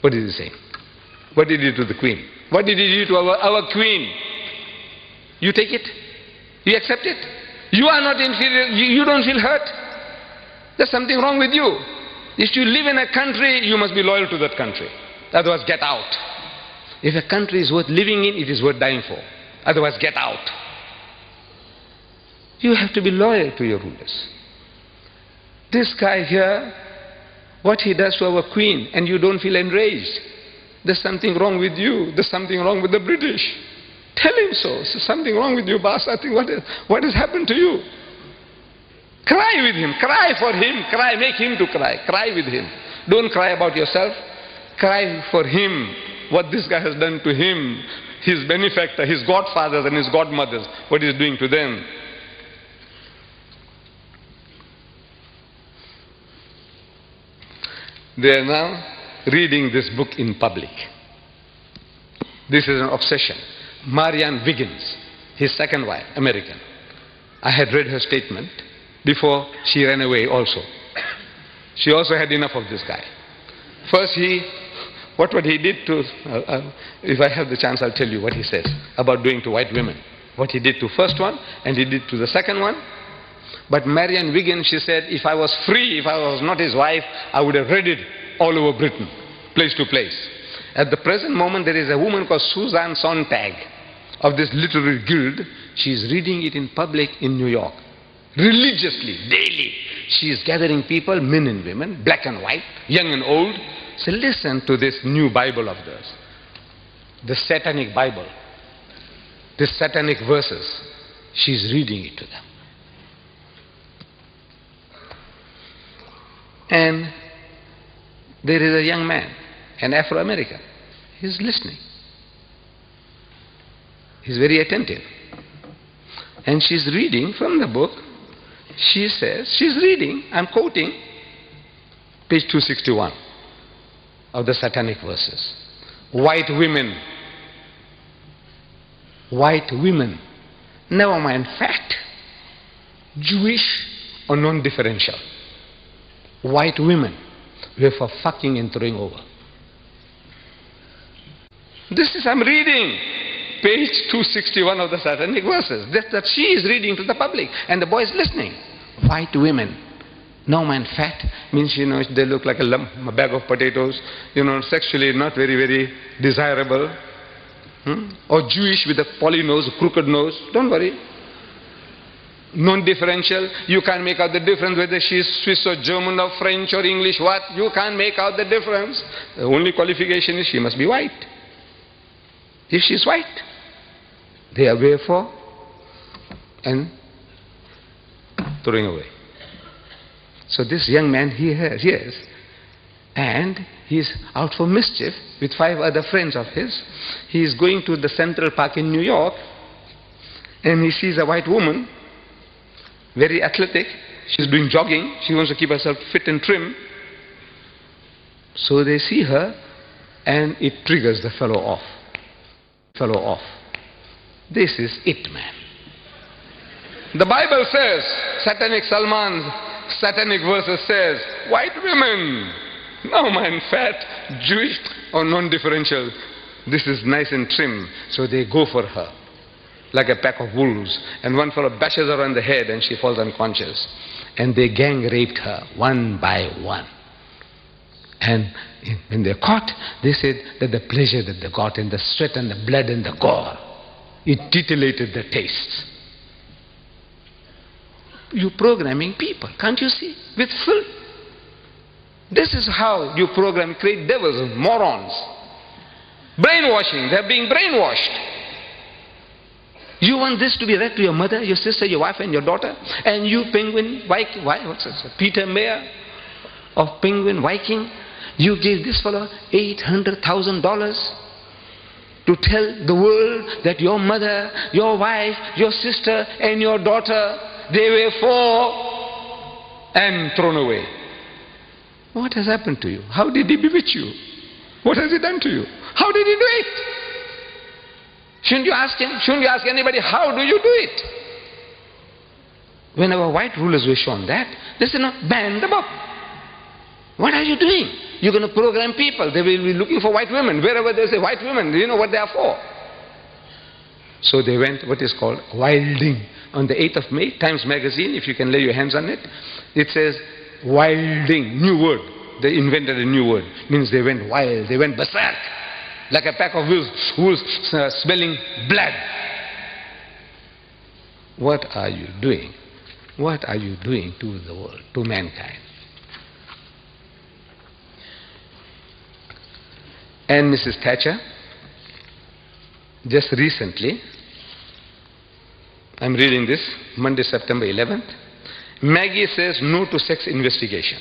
What did he say? What did he do to the queen? What did he do to our, our queen? You take it? You accept it? You are not inferior, you, don't feel hurt? There's something wrong with you. If you live in a country, you must be loyal to that country. Otherwise, get out. If a country is worth living in, it is worth dying for. Otherwise, get out. You have to be loyal to your rulers. This guy here, what he does to our queen, and you don't feel enraged. There's something wrong with you. There's something wrong with the British. Tell him so. Something wrong with you, boss. I think what, is, what has happened to you? Cry with him. Cry for him. Cry. Make him to cry. Cry with him. Don't cry about yourself. Cry for him. What this guy has done to him. his benefactor, his godfathers and his godmothers, what he's doing to them. They are now reading this book in public. This is an obsession. Marianne Wiggins, his second wife, American. I had read her statement before she ran away also. She also had enough of this guy. First he, what what he did to, uh, uh, if I have the chance I'll tell you what he says about doing to white women. What he did to first one and he did to the second one. But Marianne Wiggins, she said, if I was free, if I was not his wife, I would have read it all over Britain, place to place. At the present moment, there is a woman called Susan Sontag of this literary guild. She is reading it in public in New York. Religiously, daily. She is gathering people, men and women, black and white, young and old. So listen to this new Bible of theirs. The satanic Bible. The satanic verses. She is reading it to them. And there is a young man, an Afro American. He's listening. He's very attentive. And she's reading from the book. She says, she's reading, I'm quoting, page 261 of the satanic verses. White women, white women, never mind fat, Jewish or non differential. White women were for fucking and throwing over. This is, I'm reading page 261 of the satanic verses. That, that she is reading to the public and the boy is listening. White women. No man fat means, you know, they look like a, lump, a bag of potatoes, you know, sexually not very, very desirable. Hmm? Or Jewish with a poly nose, crooked nose. Don't worry. Non-differential. You can't make out the difference whether she's Swiss or German or French or English, what? You can't make out the difference. The only qualification is she must be white. If she's white, they are away for and throwing away. So this young man, he hears, and he's out for mischief with five other friends of his. He is going to the Central Park in New York, and he sees a white woman, very athletic. She's doing jogging. She wants to keep herself fit and trim. So they see her, and it triggers the fellow off. Fellow off. This is it, man. The Bible says, Satanic Salman's satanic verses says, white women, no man, fat, Jewish or non-differential. This is nice and trim. So they go for her like a pack of wolves. And one fellow bashes her on the head and she falls unconscious. And they gang raped her one by one. And when they're caught, they said that the pleasure that they got and the sweat and the blood and the gore, it titillated their tastes. You're programming people, can't you see? With filth. This is how you program, create devils, morons. Brainwashing, they're being brainwashed. You want this to be read to your mother, your sister, your wife, and your daughter? And you, Penguin, Viking, what's this? Peter Mayer of Penguin Viking, you gave this fellow $800,000 to tell the world that your mother, your wife, your sister, and your daughter, they were four and thrown away. What has happened to you? How did he bewitch you? What has he done to you? How did he do it? Shouldn't you ask him? Shouldn't you ask anybody, how do you do it? When our white rulers were shown that, they said, no, ban the book. What are you doing? You're going to program people. They will be looking for white women. Wherever there's a white woman, do you know what they are for? So they went what is called wilding. On the 8th of May, Times Magazine, if you can lay your hands on it, it says wilding, new word. They invented a new word. Means they went wild, they went berserk. Like a pack of wolves, wolves uh, smelling blood. What are you doing? What are you doing to the world, to mankind? And Mrs. Thatcher, just recently, I'm reading this, Monday, September 11th. Maggie says no to sex investigation.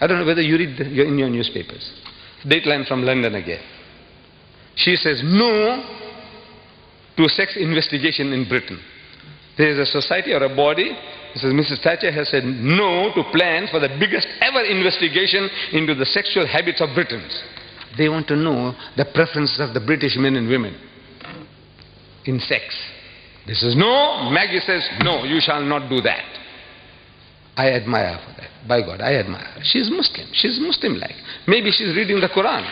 I don't know whether you read the, in your newspapers. Dateline from London again. She says no to sex investigation in Britain. There is a society or a body, says Mrs. Thatcher has said no to plans for the biggest ever investigation into the sexual habits of Britons. They want to know the preferences of the British men and women in sex. This is no. Maggie says, no, you shall not do that. I admire for that. By God, I admire her. She's Muslim. She's Muslim-like. Maybe she's reading the Quran.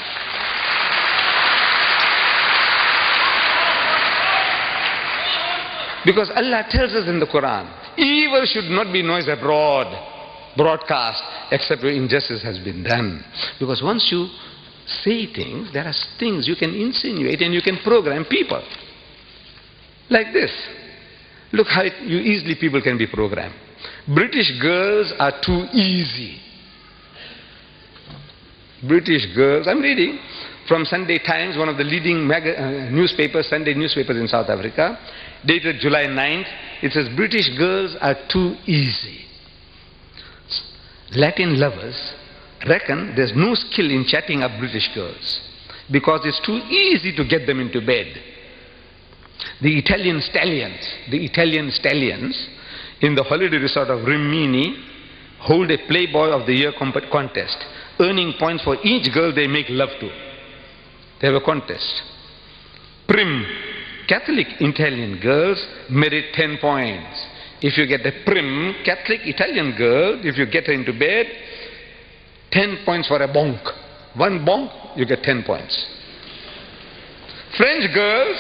Because Allah tells us in the Quran, evil should not be noised abroad, broadcast, except where injustice has been done. Because once you say things, there are things you can insinuate and you can program people. Like this. Look how it, you easily people can be programmed. British girls are too easy. British girls, I'm reading from Sunday Times, one of the leading uh, newspapers, Sunday newspapers in South Africa, dated July 9th. It says, British girls are too easy. Latin lovers reckon there's no skill in chatting up British girls because it's too easy to get them into bed. The Italian stallions, the Italian stallions in the holiday resort of Rimini hold a Playboy of the Year contest, earning points for each girl they make love to. They have a contest. Prim, Catholic Italian girls merit 10 points. If you get a prim Catholic Italian girl, if you get her into bed, 10 points for a bonk. One bonk, you get 10 points. French girls,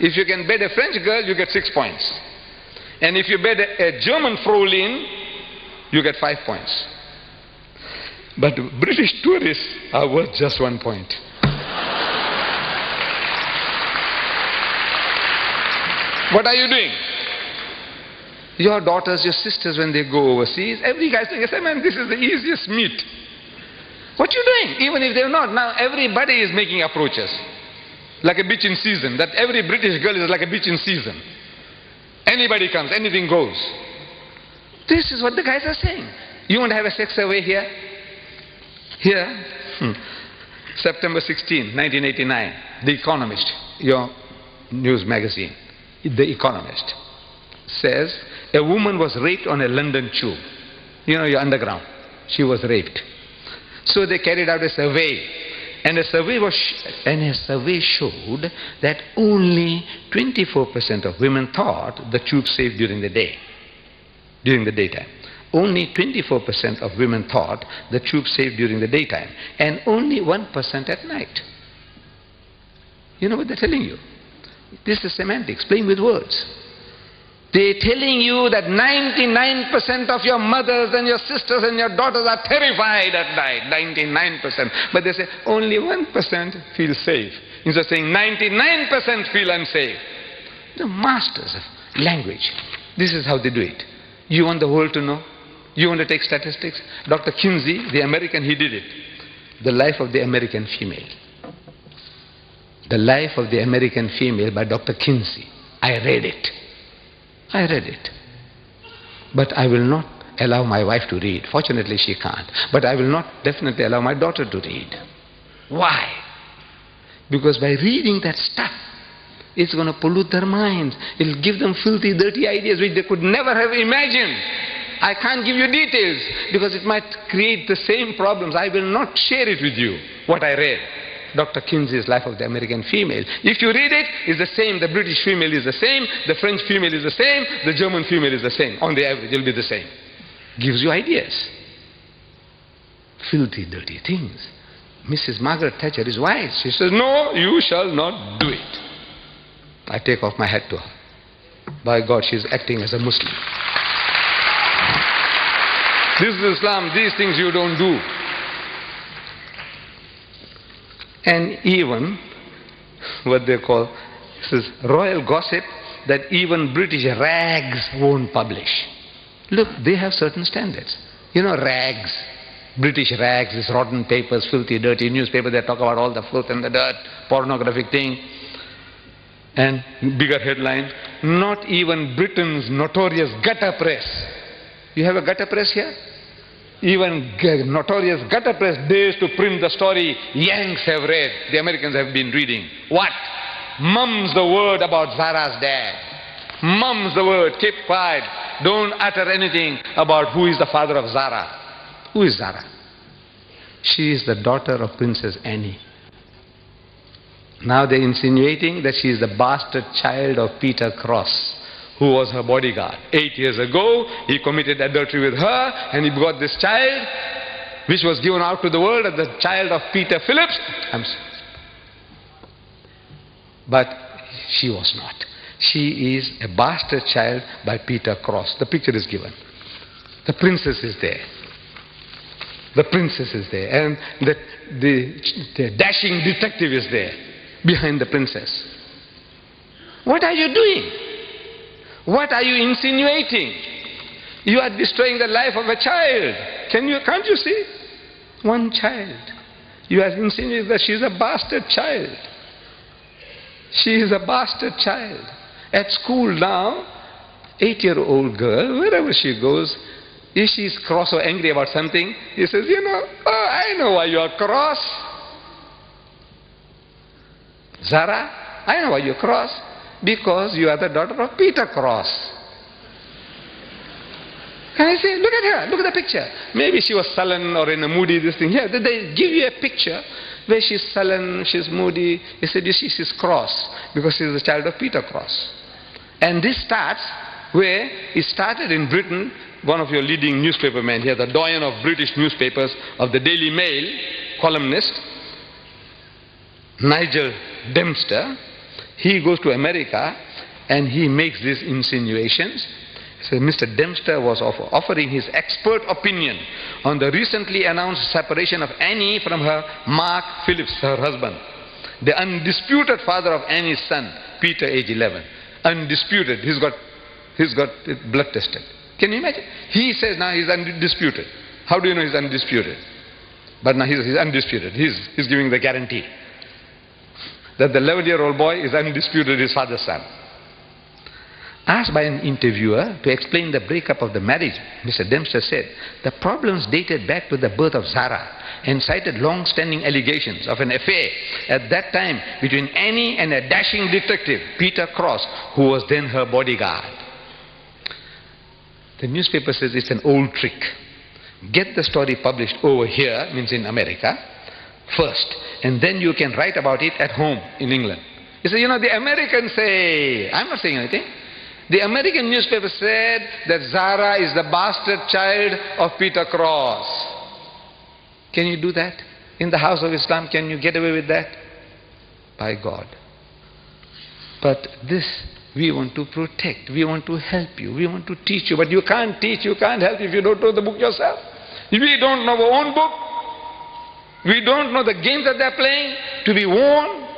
if you can bed a French girl, you get 6 points. And if you bed a, a German Fraulein, you get 5 points. But British tourists are worth just one point. what are you doing? Your daughters, your sisters, when they go overseas, every guy says, man, this is the easiest meat. What you doing? Even if they're not, now everybody is making approaches. Like a bitch in season. That every British girl is like a bitch in season. Anybody comes, anything goes. This is what the guys are saying. You want to have a sex away here? Here, hmm. September 16, 1989, The Economist, your news magazine, The Economist, says a woman was raped on a London tube. You know, your underground. She was raped. So they carried out a survey. And a survey, was and a survey showed that only 24% of women thought the tube safe during the day, during the daytime. Only 24% of women thought the tube safe during the daytime, and only 1% at night. You know what they're telling you? This is semantics, playing with words. They're telling you that 99% of your mothers and your sisters and your daughters are terrified at night. 99%. But they say only 1% feel safe. Instead of saying 99% feel unsafe. The masters of language. This is how they do it. You want the world to know? You want to take statistics? Dr. Kinsey, the American, he did it. The life of the American female. The life of the American female by Dr. Kinsey. I read it. I read it. But I will not allow my wife to read. Fortunately, she can't. But I will not definitely allow my daughter to read. Why? Because by reading that stuff, it's going to pollute their minds. It'll give them filthy, dirty ideas which they could never have imagined. I can't give you details because it might create the same problems. I will not share it with you, what I read. Dr. Kinsey's Life of the American Female. If you read it, it's the same. The British female is the same. The French female is the same. The German female is the same. On the average, it'll be the same. Gives you ideas. Filthy, dirty things. Mrs. Margaret Thatcher is wise. She says, No, you shall not do it. I take off my hat to her. By God, she's acting as a Muslim. This is Islam. These things you don't do. And even what they call this is royal gossip that even British rags won't publish. Look, they have certain standards. You know, rags, British rags, these rotten papers, filthy, dirty newspapers, they talk about all the filth and the dirt, pornographic thing. And bigger headline, not even Britain's notorious gutter press. You have a gutter press here? Even notorious gutter press dares to print the story Yanks have read, the Americans have been reading. What? Mum's the word about Zara's dad. Mum's the word, keep quiet. Don't utter anything about who is the father of Zara. Who is Zara? She is the daughter of Princess Annie. Now they're insinuating that she is the bastard child of Peter Cross who was her bodyguard. Eight years ago, he committed adultery with her and he got this child, which was given out to the world as the child of Peter Phillips. but she was not. She is a bastard child by Peter Cross. The picture is given. The princess is there. The princess is there. And the, the, the dashing detective is there behind the princess. What are you doing? What are you insinuating? You are destroying the life of a child. Can you, can't you see? One child. You are insinuating that she is a bastard child. She is a bastard child. At school now, eight-year-old girl, wherever she goes, if she is cross or angry about something, he says, you know, oh, I know why you are cross. Zara, I know why you're cross. Because you are the daughter of Peter Cross. And I say, look at her, look at the picture. Maybe she was sullen or in a moody, this thing. Here, they give you a picture where she's sullen, she's moody. He said, you see, she's cross because she's the child of Peter Cross. And this starts where it started in Britain, one of your leading newspaper men here, the doyen of British newspapers of the Daily Mail, columnist, Nigel Dempster, he goes to America and he makes these insinuations. So Mr. Dempster was offering his expert opinion on the recently announced separation of Annie from her Mark Phillips, her husband. The undisputed father of Annie's son, Peter, age 11. Undisputed. He's got, he's got blood tested. Can you imagine? He says now he's undisputed. How do you know he's undisputed? But now he's, he's undisputed. He's, he's giving the guarantee that the 11 year old boy is undisputed his father's son. Asked by an interviewer to explain the breakup of the marriage, Mr. Dempster said the problems dated back to the birth of Zara and cited long standing allegations of an affair at that time between Annie and a dashing detective, Peter Cross, who was then her bodyguard. The newspaper says it's an old trick. Get the story published over here, means in America, first, and then you can write about it at home in England. You say, you know, the Americans say, I'm not saying anything. The American newspaper said that Zara is the bastard child of Peter Cross. Can you do that? In the house of Islam, can you get away with that? By God. But this we want to protect, we want to help you, we want to teach you, but you can't teach, you can't help if you don't know the book yourself. If we don't know our own book, we don't know the games that they're playing to be warned.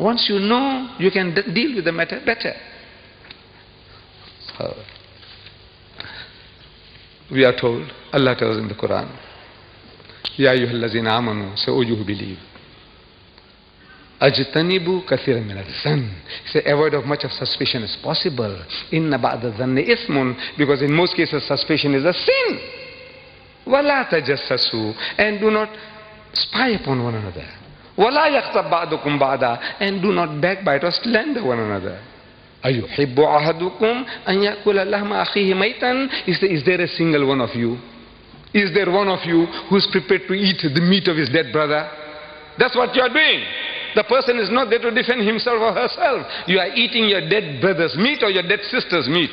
Once you know, you can deal with the matter better. Uh, we are told, Allah tells in the Quran, Ya ayyuhallazina amanu, say, O you who believe. Ajtanibu kathira min al Say, avoid of much of suspicion as possible. Inna ba'da dhanni ismun, because in most cases suspicion is a sin. Wala tajassasu, and do not Spy upon one another. وَلَا يَخْتَبْ بَعْضُكُمْ بَعْضًا And do not backbite or slander one another. أَيُحِبُّ أَحَدُكُمْ أَنْ يَأْكُلَ لَحْمَ أَخِيهِ مَيْتًا is there, is there a single one of you? Is there one of you who is prepared to eat the meat of his dead brother? That's what you are doing. The person is not there to defend himself or herself. You are eating your dead brother's meat or your dead sister's meat.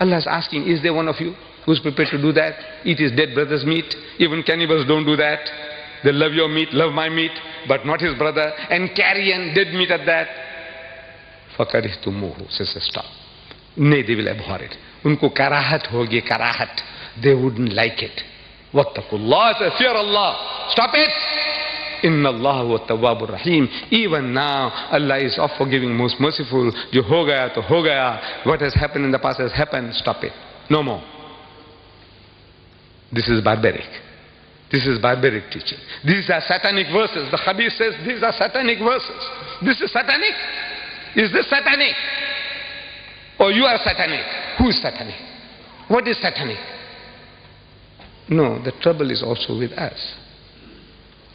Allah is asking, is there one of you who is prepared to do that? Eat his dead brother's meat? Even cannibals don't do that. They love your meat, love my meat, but not his brother. And carrion, dead meat at that. Fakarihtu says the stop. No, they will abhor it. Unko karahat hogi, karahat. They wouldn't like it. Wattakullah, fear Allah. Stop it. Inna Allah wa tawwabur rahim. Even now, Allah is all forgiving, most merciful. Jo ho gaya to ho gaya. What has happened in the past has happened. Stop it. No more. This is barbaric. This is barbaric teaching. These are satanic verses. The Hadith says these are satanic verses. This is satanic. Is this satanic? Or you are satanic? Who is satanic? What is satanic? No, the trouble is also with us.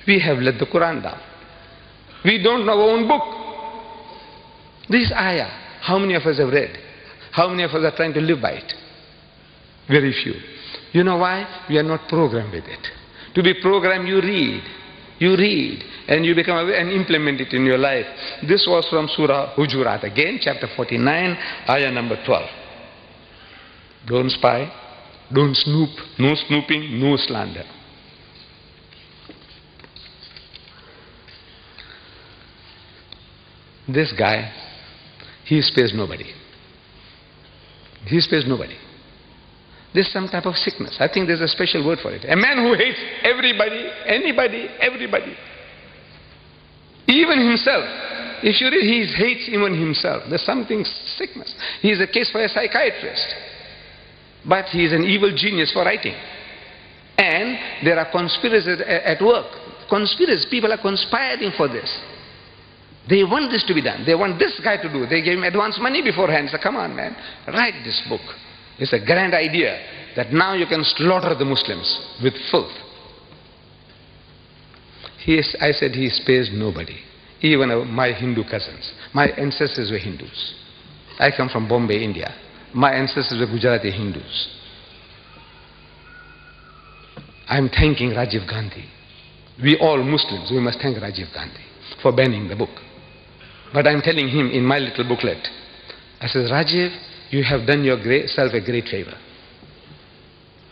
We have let the Quran down. We don't know our own book. This ayah, how many of us have read? How many of us are trying to live by it? Very few. You know why? We are not programmed with it. To be programmed, you read. You read and you become aware and implement it in your life. This was from Surah Hujurat again, chapter 49, ayah number 12. Don't spy, don't snoop, no snooping, no slander. This guy, he spares nobody. He spares nobody. There's some type of sickness. I think there's a special word for it. A man who hates everybody, anybody, everybody. Even himself. If you read, he hates even himself. There's something sickness. He is a case for a psychiatrist. But he is an evil genius for writing. And there are conspirators at work. Conspirators, people are conspiring for this. They want this to be done. They want this guy to do. They gave him advance money beforehand. So come on, man, write this book. It's a grand idea that now you can slaughter the Muslims with filth. He is, I said he spares nobody, even my Hindu cousins. My ancestors were Hindus. I come from Bombay, India. My ancestors were Gujarati Hindus. I'm thanking Rajiv Gandhi. We all Muslims, we must thank Rajiv Gandhi for banning the book. But I'm telling him in my little booklet, I said, Rajiv, you have done yourself a great favor.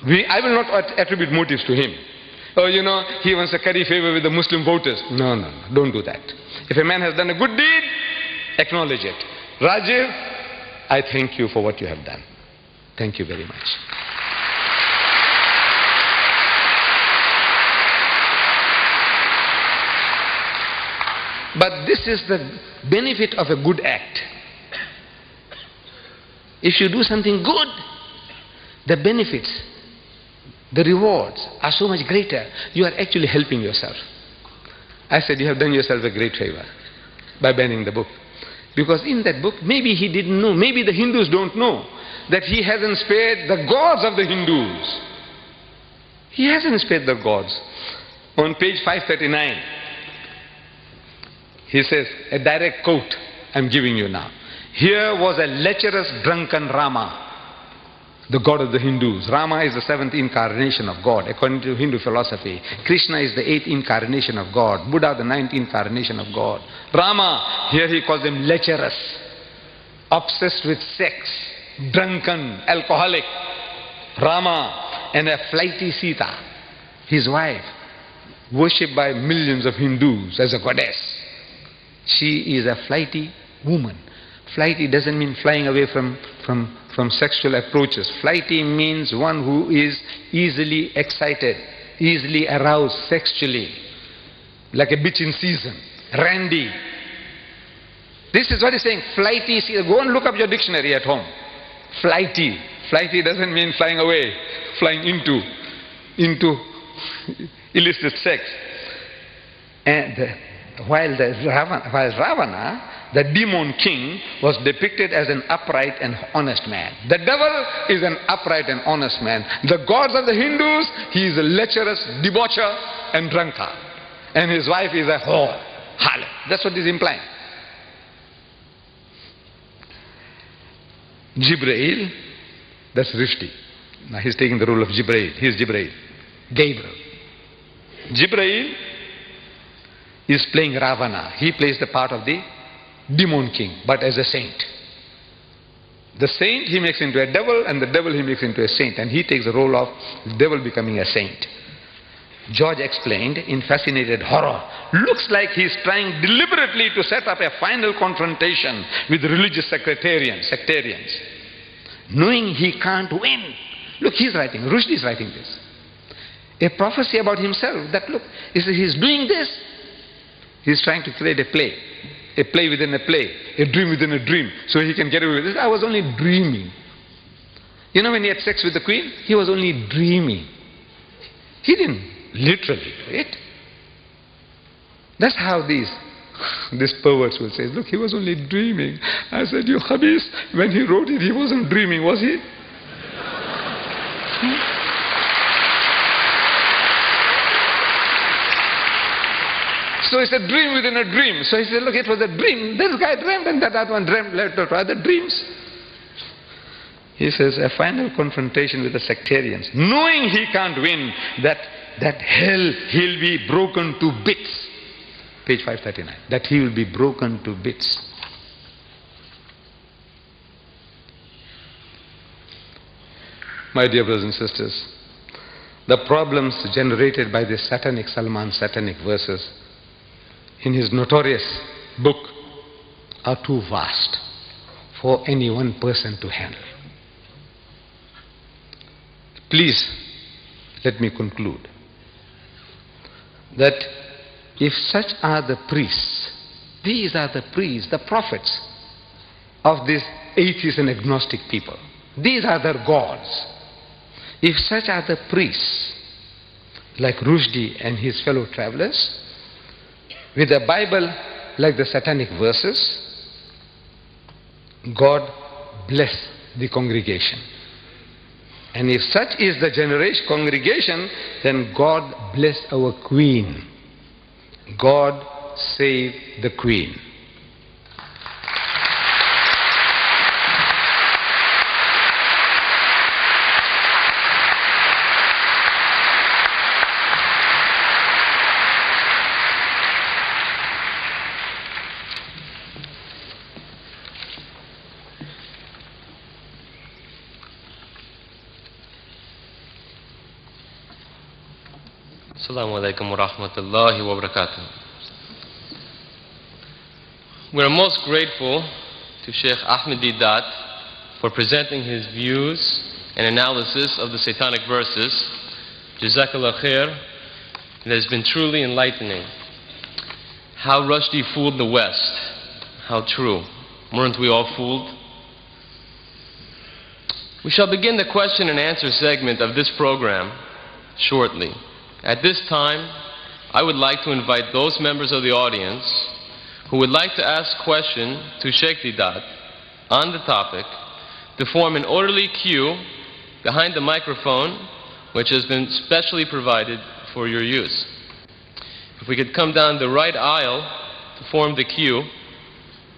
We, I will not attribute motives to him. Oh, you know, he wants to curry favor with the Muslim voters. No, no, no, don't do that. If a man has done a good deed, acknowledge it. Rajiv, I thank you for what you have done. Thank you very much. But this is the benefit of a good act. If you do something good, the benefits, the rewards are so much greater. You are actually helping yourself. I said, You have done yourself a great favor by banning the book. Because in that book, maybe he didn't know, maybe the Hindus don't know that he hasn't spared the gods of the Hindus. He hasn't spared the gods. On page 539, he says, a direct quote I'm giving you now. Here was a lecherous, drunken Rama, the god of the Hindus. Rama is the seventh incarnation of God, according to Hindu philosophy. Krishna is the eighth incarnation of God. Buddha, the ninth incarnation of God. Rama, here he calls him lecherous, obsessed with sex, drunken, alcoholic. Rama and a flighty Sita, his wife, worshipped by millions of Hindus as a goddess. She is a flighty woman. Flighty doesn't mean flying away from, from, from sexual approaches. Flighty means one who is easily excited, easily aroused sexually, like a bitch in season, randy. This is what he's saying, flighty. Go and look up your dictionary at home. Flighty. Flighty doesn't mean flying away, flying into, into illicit sex. And while, the Ravana, while Ravana, the demon king, was depicted as an upright and honest man. The devil is an upright and honest man. The gods of the Hindus, he is a lecherous debaucher and drunkard. And his wife is a whore, harlot. That's what he's implying. Gibreel, that's Rushdie. Now he's taking the role of Gibreel. He's Gibreel. Gabriel. Gibreel is playing Ravana. He plays the part of the demon king, but as a saint. The saint he makes into a devil, and the devil he makes into a saint, and he takes the role of the devil becoming a saint. George explained in fascinated horror, looks like he's trying deliberately to set up a final confrontation with religious sectarians, sectarians, knowing he can't win. Look, he's writing, Rushdie is writing this. A prophecy about himself that, look, he's doing this He's trying to create a play, a play within a play, a dream within a dream, so he can get away with it. I was only dreaming. You know, when he had sex with the queen, he was only dreaming. He didn't literally do it. That's how these these perverts will say, look, he was only dreaming. I said, you Habis, when he wrote it, he wasn't dreaming, was he? So it's a dream within a dream. So he said, look, it was a dream. This guy dreamed and that other one dreamed later to other dreams. He says, a final confrontation with the sectarians, knowing he can't win, that, that hell he'll be broken to bits. Page 539. That he will be broken to bits. My dear brothers and sisters, the problems generated by the satanic Salman satanic verses in his notorious book are too vast for any one person to handle. Please, let me conclude that if such are the priests, these are the priests, the prophets of these atheist and agnostic people, these are their gods. If such are the priests, like Rushdie and his fellow travelers, with the Bible like the satanic verses, God bless the congregation. And if such is the generation congregation, then God bless our queen. God save the queen. Wa rahmatullahi wa barakatuh. We are most grateful to Sheikh Ahmed Deedat for presenting his views and analysis of the satanic verses. Jazakallah khair. It has been truly enlightening. How Rushdie fooled the West. How true. Weren't we all fooled? We shall begin the question and answer segment of this program shortly. At this time, I would like to invite those members of the audience who would like to ask a question to Sheikh Deedat on the topic to form an orderly queue behind the microphone which has been specially provided for your use. If we could come down the right aisle to form the queue,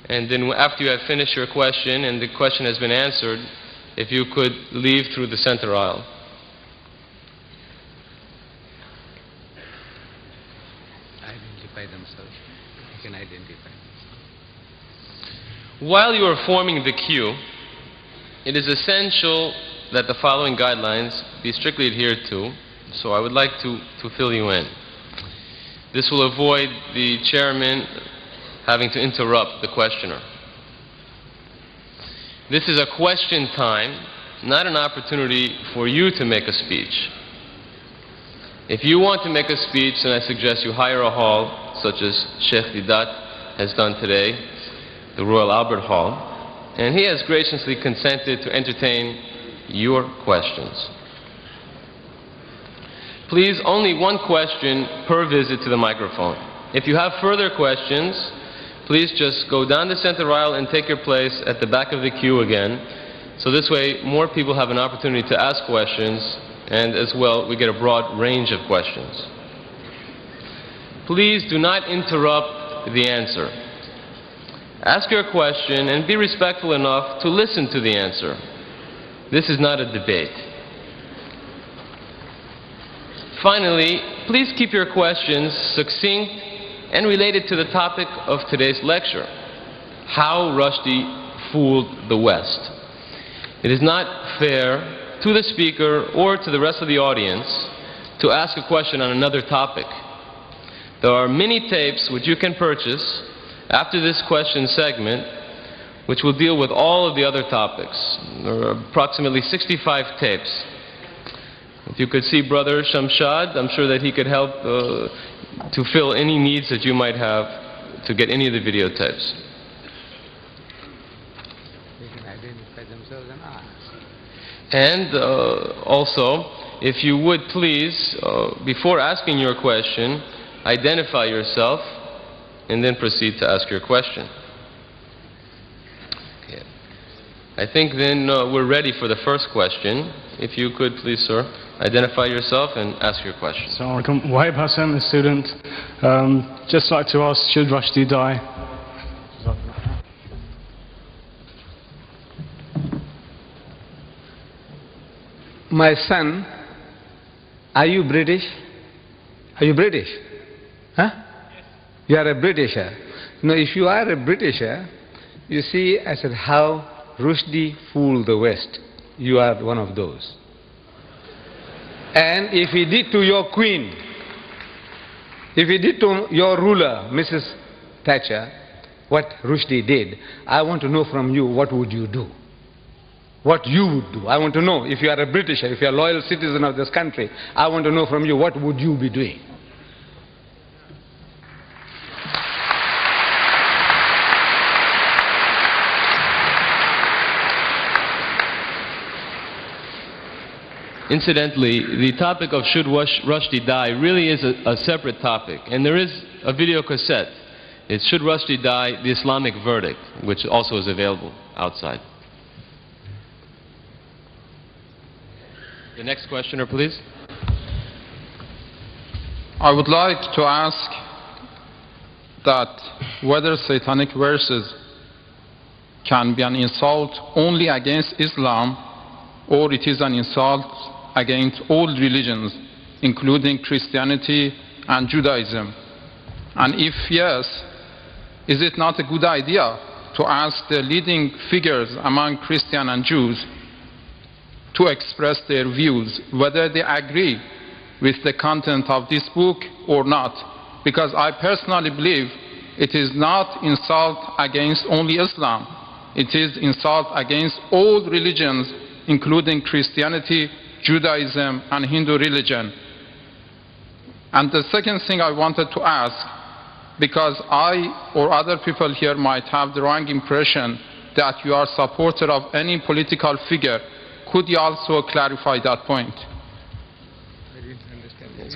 and then after you have finished your question and the question has been answered, if you could leave through the center aisle. Identify themselves. They can identify. While you are forming the queue, it is essential that the following guidelines be strictly adhered to, so I would like to, to fill you in. This will avoid the chairman having to interrupt the questioner. This is a question time, not an opportunity for you to make a speech. If you want to make a speech, then I suggest you hire a hall, such as Sheikh Deedat has done today, the Royal Albert Hall, and he has graciously consented to entertain your questions. Please, only one question per visit to the microphone. If you have further questions, please just go down the center aisle and take your place at the back of the queue again. So this way, more people have an opportunity to ask questions, and as well, we get a broad range of questions. Please do not interrupt the answer. Ask your question and be respectful enough to listen to the answer. This is not a debate. Finally, please keep your questions succinct and related to the topic of today's lecture how Rushdie fooled the West. It is not fair to the speaker or to the rest of the audience to ask a question on another topic. There are many tapes which you can purchase after this question segment which will deal with all of the other topics. There are approximately 65 tapes. If you could see Brother Shamshad, I'm sure that he could help uh, to fill any needs that you might have to get any of the videotapes. They can identify themselves and. And uh, also, if you would please, uh, before asking your question, identify yourself and then proceed to ask your question. Okay. I think then uh, we're ready for the first question. If you could please, sir, identify yourself and ask your question. Assalamu alaikum. Wahib Hassan, a student. Um, just like to ask, should Rushdie die? My son, are you British? Are you British? Huh? You are a Britisher. Now, if you are a Britisher, you see, I said, how Rushdie fooled the West. You are one of those. And if he did to your queen, if he did to your ruler, Mrs. Thatcher, what Rushdie did, I want to know from you, what would you do? What you would do. I want to know, if you are a Britisher, if you are a loyal citizen of this country, I want to know from you, what would you be doing? Incidentally, the topic of should Rush- Rushdie die really is a, a separate topic, and there is a video cassette. It's Should Rushdie Die, the Islamic Verdict, which also is available outside. The next questioner, please. I would like to ask that whether satanic verses can be an insult only against Islam or it is an insult against all religions, including Christianity and Judaism. And if yes, is it not a good idea to ask the leading figures among Christian and Jews to express their views, whether they agree with the content of this book or not. Because I personally believe it is not insult against only Islam. It is insult against all religions, including Christianity, Judaism, and Hindu religion. And the second thing I wanted to ask, because I or other people here might have the wrong impression that you are supporter of any political figure, could you also clarify that point?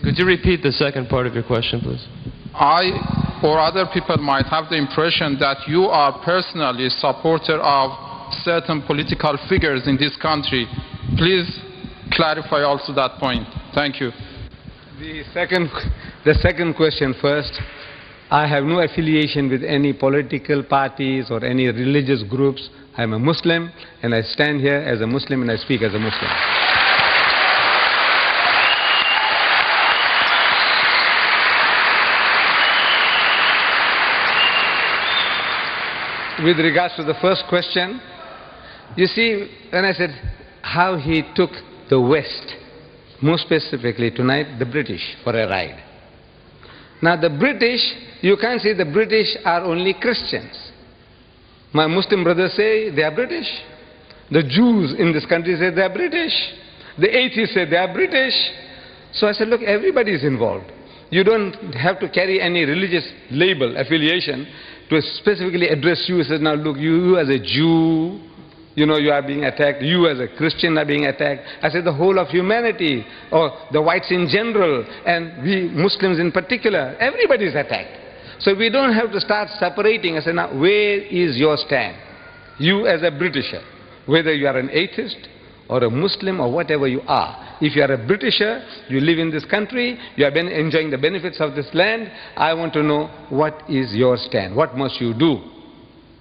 Could you repeat the second part of your question, please? I or other people might have the impression that you are personally supporter of certain political figures in this country. Please clarify also that point. Thank you. The second, the second question first. I have no affiliation with any political parties or any religious groups. I am a Muslim and I stand here as a Muslim and I speak as a Muslim. With regards to the first question, you see, when I said how he took the West, more specifically tonight, the British, for a ride. Now, the British, you can't say the British are only Christians. My Muslim brothers say they are British. The Jews in this country say they are British. The atheists say they are British. So I said, look, everybody is involved. You don't have to carry any religious label, affiliation, to specifically address you. He says, now look, you, you as a Jew, you know, you are being attacked. You as a Christian are being attacked. I said the whole of humanity, or the whites in general, and we Muslims in particular, everybody is attacked. So we don't have to start separating. I said, now, where is your stand? You as a Britisher, whether you are an atheist, or a Muslim or whatever you are. If you are a Britisher, you live in this country, you have been enjoying the benefits of this land, I want to know what is your stand? What must you do?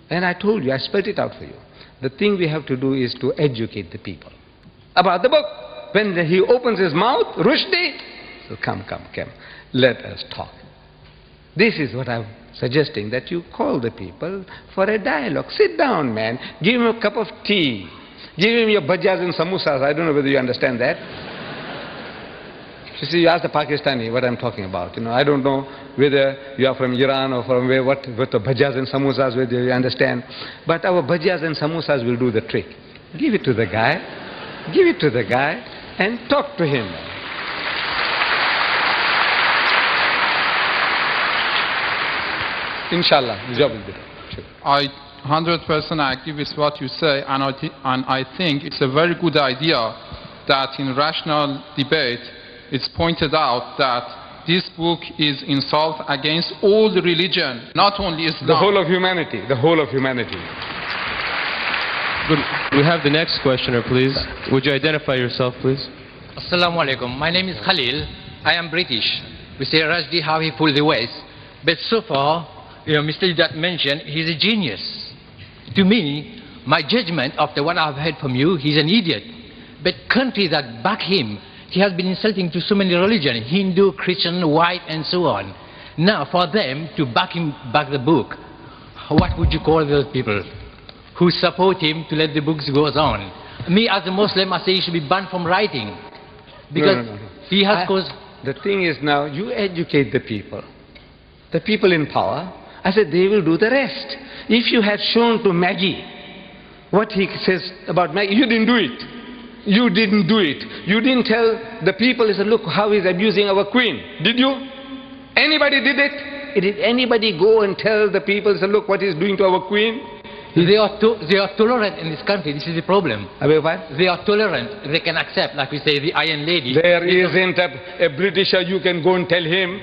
And I told you, I spelled it out for you. The thing we have to do is to educate the people about the book. When he opens his mouth, Rushdie, so come, come, come, let us talk. This is what I'm suggesting, that you call the people for a dialogue. Sit down, man. Give him a cup of tea. Give him your bhajjas and samosas. I don't know whether you understand that. You see, you ask the Pakistani what I'm talking about. You know, I don't know whether you are from Iran or from where, what, what the bhajjas and samosas, whether you understand. But our bhajjas and samosas will do the trick. Give it to the guy. Give it to the guy and talk to him. Inshallah, job will be done. Sure. I 100% agree with what you say, and I, and I think it's a very good idea that in rational debate it's pointed out that this book is insult against all the religion, not only Islam. The whole of humanity, the whole of humanity. Good. We have the next questioner, please. Would you identify yourself, please? Assalamu alaikum. My name is Khalil. I am British. We say Rushdie how he fooled the West. But so far, you know, Mr. Deedat mentioned he's a genius. To me, my judgment after what I've heard from you, he's an idiot. But countries that back him, he has been insulting to so many religions, Hindu, Christian, white, and so on. Now, for them to back him, back the book, what would you call those people who support him to let the books go on? Me, as a Muslim, I say he should be banned from writing. Because no, no, no. he has I- caused... The thing is now, you educate the people. The people in power, I said they will do the rest. If you had shown to Maggie what he says about Maggie, you didn't do it. You didn't do it. You didn't tell the people, he said, look how he's abusing our queen. Did you? Anybody did it? Did anybody go and tell the people, said, look what he's doing to our queen? They are, to, they are tolerant in this country. This is the problem. I beg your? They are tolerant. They can accept, like we say, the Iron Lady. There isn't a, a Britisher you can go and tell him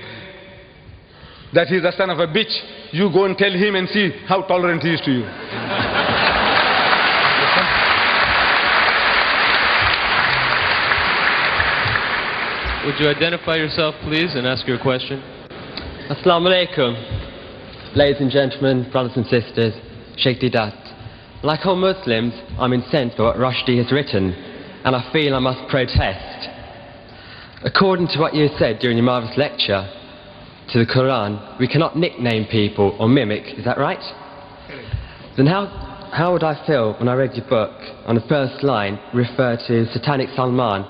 that he's the son of a bitch. You go and tell him and see how tolerant he is to you. Would you identify yourself, please, and ask your question? Assalamu alaikum. Ladies and gentlemen, brothers and sisters, Sheikh Deedat. Like all Muslims, I'm incensed by what Rushdie has written, and I feel I must protest. According to what you said during your marvellous lecture to the Quran, we cannot nickname people or mimic, is that right? Then how, how would I feel when I read your book on the first line refer to Satanic Salman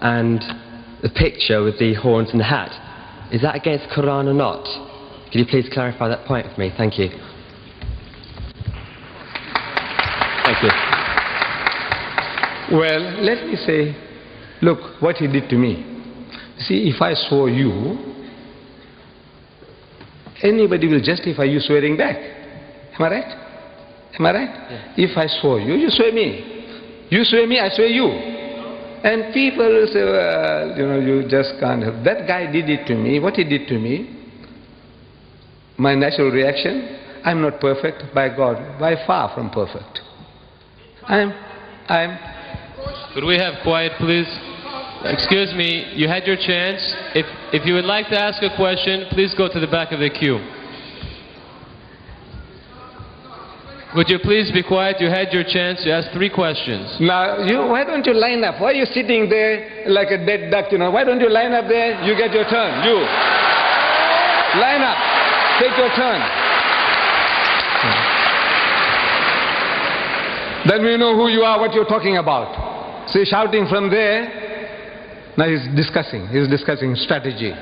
and the picture with the horns and the hat? Is that against the Quran or not? Could you please clarify that point for me? Thank you. Thank you. Well, let me say, look what he did to me. See, if I swore you, anybody will justify you swearing back. Am I right? Am I right? If I swore you, you swear me. You swear me, I swear you. And people will say, well, you know, you just can't have. That guy did it to me. What he did to me, my natural reaction, I'm not perfect by God, by far from perfect. I'm, I'm Could we have quiet, please? Excuse me, you had your chance. If, if you would like to ask a question, please go to the back of the queue. Would you please be quiet? You had your chance to ask three questions. Now, you, why don't you line up? Why are you sitting there like a dead duck, you know? Why don't you line up there? You get your turn. You. Line up. Take your turn. Then we know who you are, what you're talking about. See, shouting from there, now he's discussing. He's discussing strategy.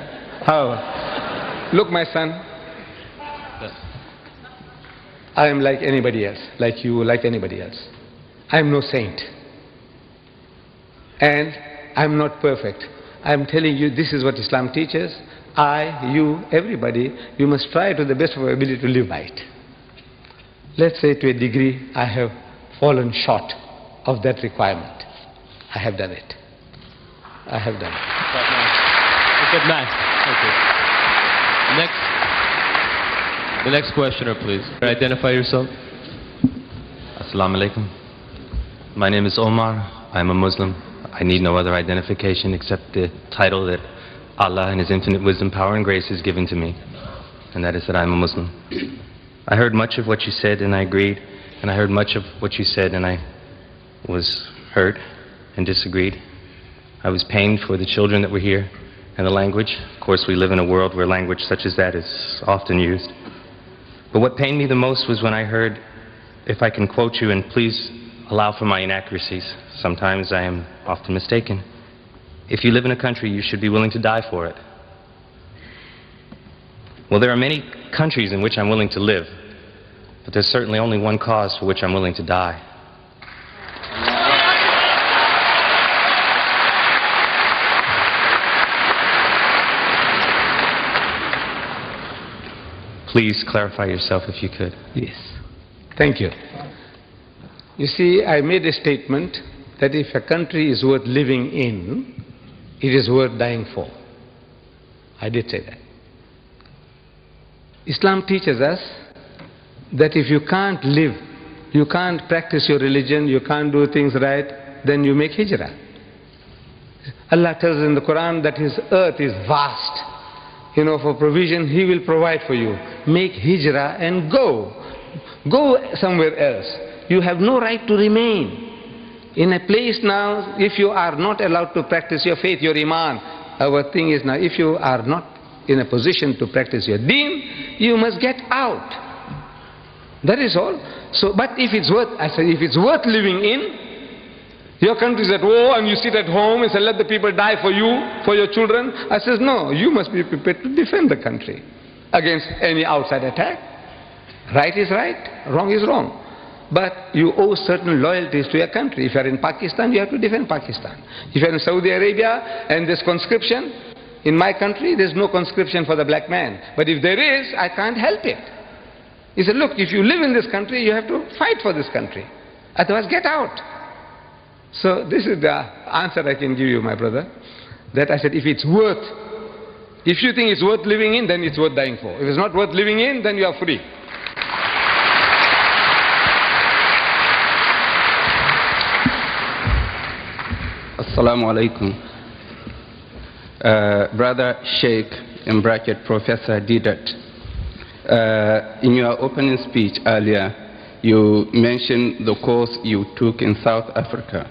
How? Look, my son, I am like anybody else, like you, like anybody else. I am no saint. And I am not perfect. I am telling you this is what Islam teaches. I, you, everybody, you must try to the best of our ability to live by it. Let's say to a degree I have fallen short of that requirement. I have done it. I have done it. Good night. Next. The next questioner, please. Identify yourself. Assalamu alaikum. My name is Omar. I'm a Muslim. I need no other identification except the title that Allah and His infinite wisdom, power, and grace has given to me, and that is that I'm a Muslim. I heard much of what you said and I agreed, and I heard much of what you said and I was hurt and disagreed. I was pained for the children that were here and the language. Of course, we live in a world where language such as that is often used. But what pained me the most was when I heard, if I can quote you, and please allow for my inaccuracies. Sometimes I am often mistaken. If you live in a country, you should be willing to die for it. Well, there are many countries in which I'm willing to live, but there's certainly only one cause for which I'm willing to die. Please clarify yourself if you could. Yes. Thank you. You see, I made a statement that if a country is worth living in, it is worth dying for. I did say that. Islam teaches us that if you can't live you can't practice your religion, you can't do things right, then you make hijrah. Allah tells in the Quran that His earth is vast. You know, for provision, He will provide for you. Make hijrah and go. Go somewhere else. You have no right to remain. In a place now, if you are not allowed to practice your faith, your iman, our thing is now, if you are not in a position to practice your deen, you must get out. That is all. So, but if it's worth, I said, if it's worth living in, your country is at war and you sit at home and say, let the people die for you, for your children. I says, no, you must be prepared to defend the country against any outside attack. Right is right, wrong is wrong. But you owe certain loyalties to your country. If you are in Pakistan, you have to defend Pakistan. If you are in Saudi Arabia and there's conscription, in my country there's no conscription for the black man. But if there is, I can't help it. He said, look, if you live in this country, you have to fight for this country. Otherwise, get out. So this is the answer I can give you, my brother. That I said, if it's worth, if you think it's worth living in, then it's worth dying for. If it's not worth living in, then you are free. Assalamu alaikum. Uh, Brother Sheikh, in bracket Professor Deedat, uh, in your opening speech earlier, you mentioned the course you took in South Africa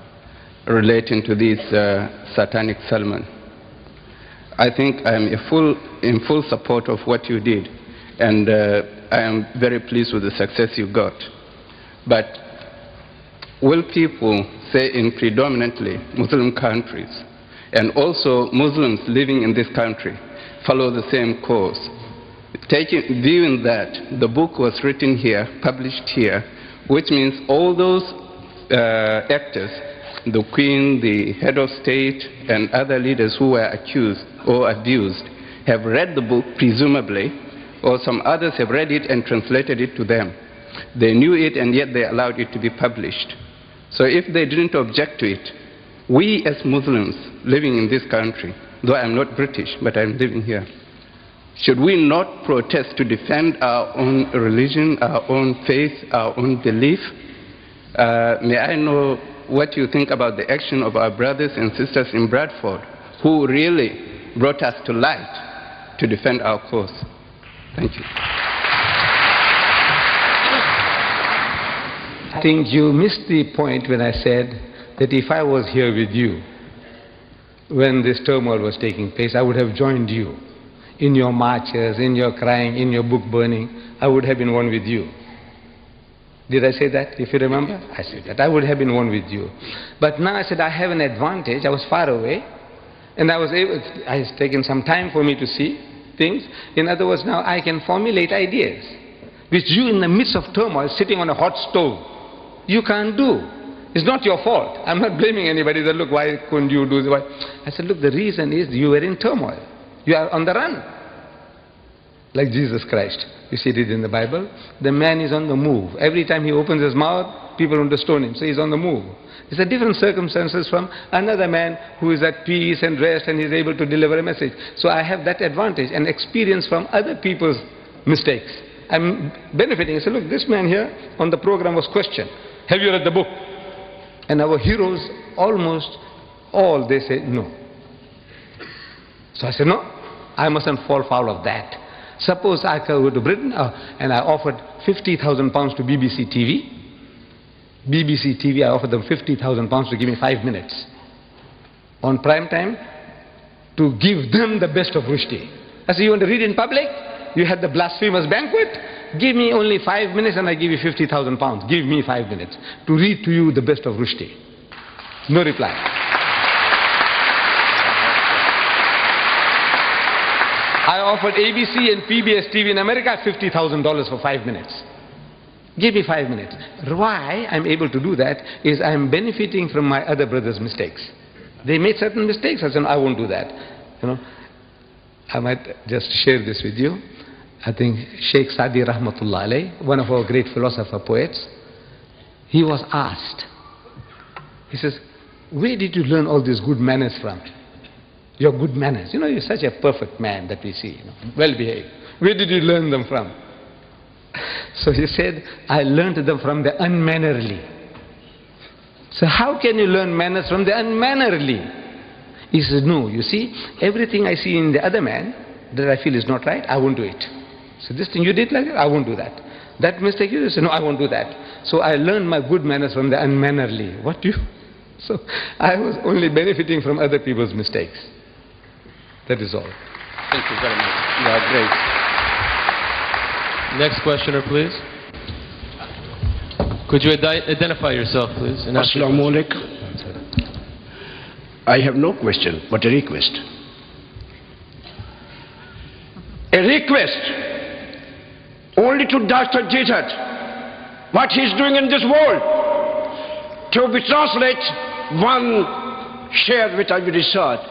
relating to this uh, satanic Salman. I think I am full, in full support of what you did, and uh, I am very pleased with the success you got. But will people, say in predominantly Muslim countries, and also Muslims living in this country, follow the same course? Taking, viewing that the book was written here, published here, which means all those uh, actors, the queen, the head of state, and other leaders who were accused or abused, have read the book, presumably, or some others have read it and translated it to them. They knew it and yet they allowed it to be published. So if they didn't object to it, we as Muslims living in this country, though I'm not British, but I'm living here, should we not protest to defend our own religion, our own faith, our own belief? Uh, may I know what you think about the action of our brothers and sisters in Bradford who really brought us to light to defend our cause? Thank you. I think you missed the point when I said that if I was here with you when this turmoil was taking place, I would have joined you in your marches, in your crying, in your book burning. I would have been one with you. Did I say that, if you remember? I said that. I would have been one with you. But now I said I have an advantage. I was far away. And I was able, it has taken some time for me to see things. In other words, now I can formulate ideas. Which you in the midst of turmoil, sitting on a hot stove, you can't do. It's not your fault. I'm not blaming anybody that, look, why couldn't you do this? I said, look, the reason is you were in turmoil. You are on the run. Like Jesus Christ. You see it in the Bible. The man is on the move. Every time he opens his mouth, people want to stone him. So he's on the move. It's a different circumstances from another man who is at peace and rest and is able to deliver a message. So I have that advantage and experience from other people's mistakes. I'm benefiting. I said, look, this man here on the program was questioned. Have you read the book? And our heroes, almost all, they say no. So I said, no, I mustn't fall foul of that. Suppose I go to Britain uh, and I offered 50,000 pounds to BBC TV. BBC TV, I offered them 50,000 pounds to give me five minutes on prime time to give them the best of Rushdie. I said, you want to read in public? You had the blasphemous banquet? Give me only five minutes and I give you 50,000 pounds. Give me five minutes to read to you the best of Rushdie. No reply. I offered ABC and PBS TV in America $50,000 for five minutes. Give me five minutes. Why I'm able to do that is I'm benefiting from my other brothers' mistakes. They made certain mistakes. I said, I won't do that. You know, I might just share this with you. I think Sheikh Sadi Rahmatullah one of our great philosopher poets, he was asked, he says, where did you learn all these good manners from? Your good manners. You know, you're such a perfect man that we see, you know, well behaved. Where did you learn them from? So he said, I learned them from the unmannerly. So how can you learn manners from the unmannerly? He says, no, you see, everything I see in the other man that I feel is not right, I won't do it. So this thing you did like that, I won't do that. That mistake you say, no, I won't do that. So I learned my good manners from the unmannerly. What do you? So I was only benefiting from other people's mistakes. That is all. Thank you very much. You are great. Next questioner, please. Could you identify yourself, please? and ask Assalamu alaikum. I have no question, but a request. A request only to Dr. Jesus, what he is doing in this world, to be translate one share with our research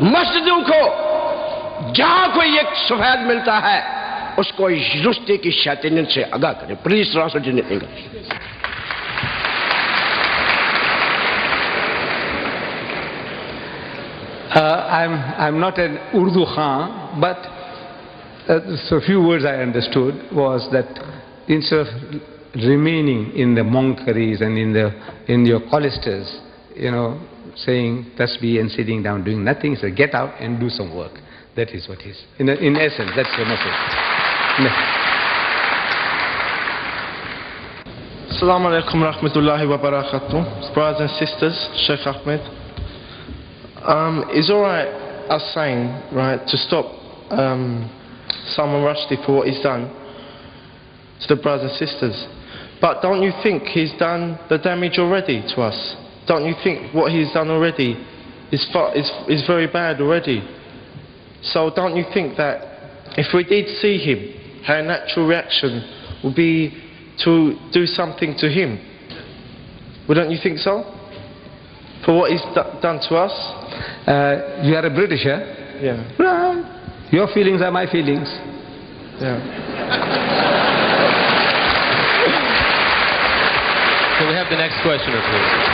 مسجدوں کو جہاں کوئی ایک سفید ملتا ہے اس کو رشتے کی شاطین سے ادا کریں۔ Please راسوٹی not an Urdu few but few understood I understood was that انسٹ remaining in the and in, and in the in your know, saying tasbih and sitting down doing nothing, so get out and do some work. That is what is. In, in essence, that's your message. Assalamu alaikum rahmatullahi wa barakatuh. Brothers and sisters, Sheikh Ahmed. Um, it's alright us saying, right, to stop um, Salman Rushdie for what he's done to the brothers and sisters. But don't you think he's done the damage already to us? Don't you think what he's done already is, far, is, is very bad already? So don't you think that if we did see him, our natural reaction would be to do something to him? Wouldn't you think so? For what he's do- done to us? Uh, you are a Britisher. Yeah. Well, your feelings are my feelings. Yeah. Can we have the next questioner, please?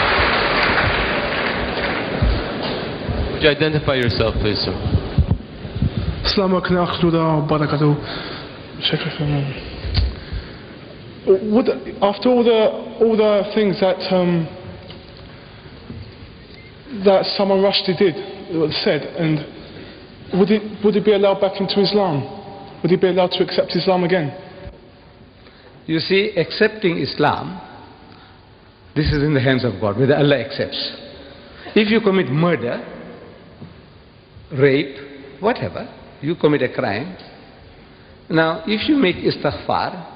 Would you identify yourself, please, sir? Assalamu alaikum wa barakatuh. Sheikh Rahman. Would, after all the all the things that um, that Salman Rushdie did, uh, said, and would it would he be allowed back into Islam? Would he be allowed to accept Islam again? You see, accepting Islam, this is in the hands of God, whether Allah accepts. If you commit murder, rape, whatever, you commit a crime. Now, if you make istighfar,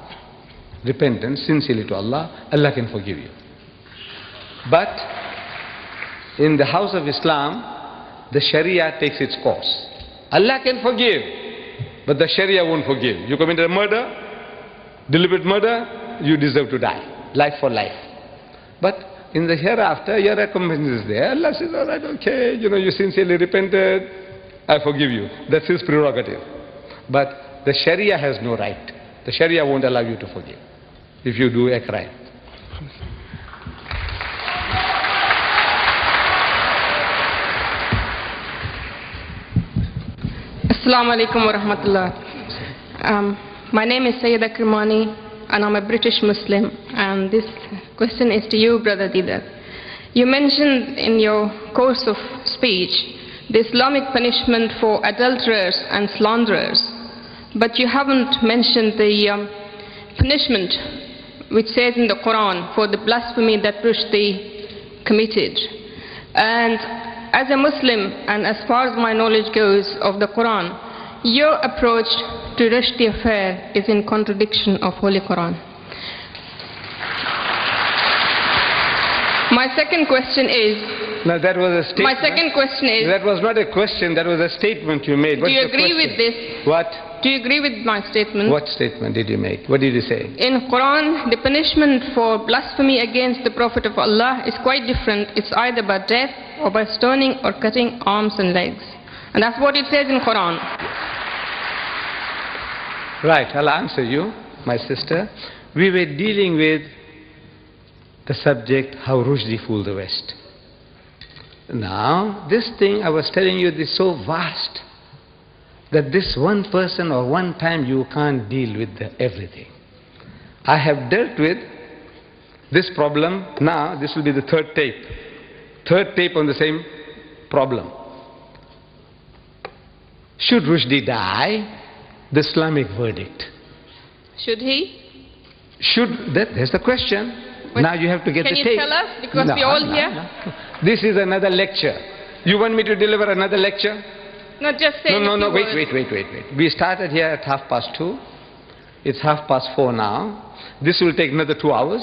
repentance sincerely to Allah, Allah can forgive you. But in the house of Islam, the Sharia takes its course. Allah can forgive, but the Sharia won't forgive. You committed a murder, deliberate murder, you deserve to die. Life for life. But in the hereafter, your recompense is there. Allah says, all right, okay, you know, you sincerely repented, I forgive you. That's his prerogative. But the Sharia has no right. The Sharia won't allow you to forgive if you do a crime. Assalamu alaikum wa. Um, my name is Sayyida Kirmani and I'm a British Muslim and this question is to you, Brother Dida. You mentioned in your course of speech the Islamic punishment for adulterers and slanderers, but you haven't mentioned the um, punishment which says in the Quran for the blasphemy that Rushdie committed. And as a Muslim, and as far as my knowledge goes of the Quran, your approach to Rushdie affair is in contradiction of Holy Quran. My second question is, No, that was a statement. My second question is, That was not a question, that was a statement you made. do you agree with this? What? Do you agree with my statement? What statement did you make? What did you say? In Quran, the punishment for blasphemy against the Prophet of Allah is quite different. It's either by death or by stoning or cutting arms and legs. And that's what it says in Quran. Right, I'll answer you, my sister. We were dealing with the subject how Rushdie fooled the West. Now, this thing I was telling you is so vast that this one person or one time you can't deal with the everything. I have dealt with this problem. Now, this will be the third tape. Third tape on the same problem. Should Rushdie die? The Islamic verdict. Should he? Should that? That's the question. Now you have to get Can you tell us? Because No, we're all no, here. no. This is another lecture. You want me to deliver another lecture? Not just saying no, no, no. Wait, wait, wait, wait, wait. We started here at half past two. It's half past four now. This will take another two hours.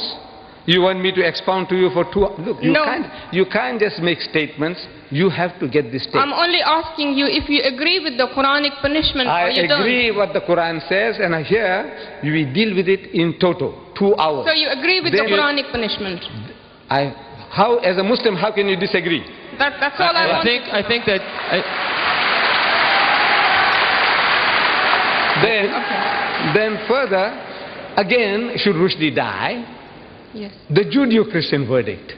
You want me to expound to you for two? Look, you No. can't. You can't just make statements. You have to get this tape. I'm only asking you if you agree with the Quranic punishment I or you agree what the Quran says, and here we deal with it in total, two hours. So you agree with Then- the Quranic punishment? I, how, as a Muslim, how can you disagree? That, that's all I, I want. think, I think that... I, Then, then further, again, should Rushdie die? Yes. The Judeo-Christian verdict.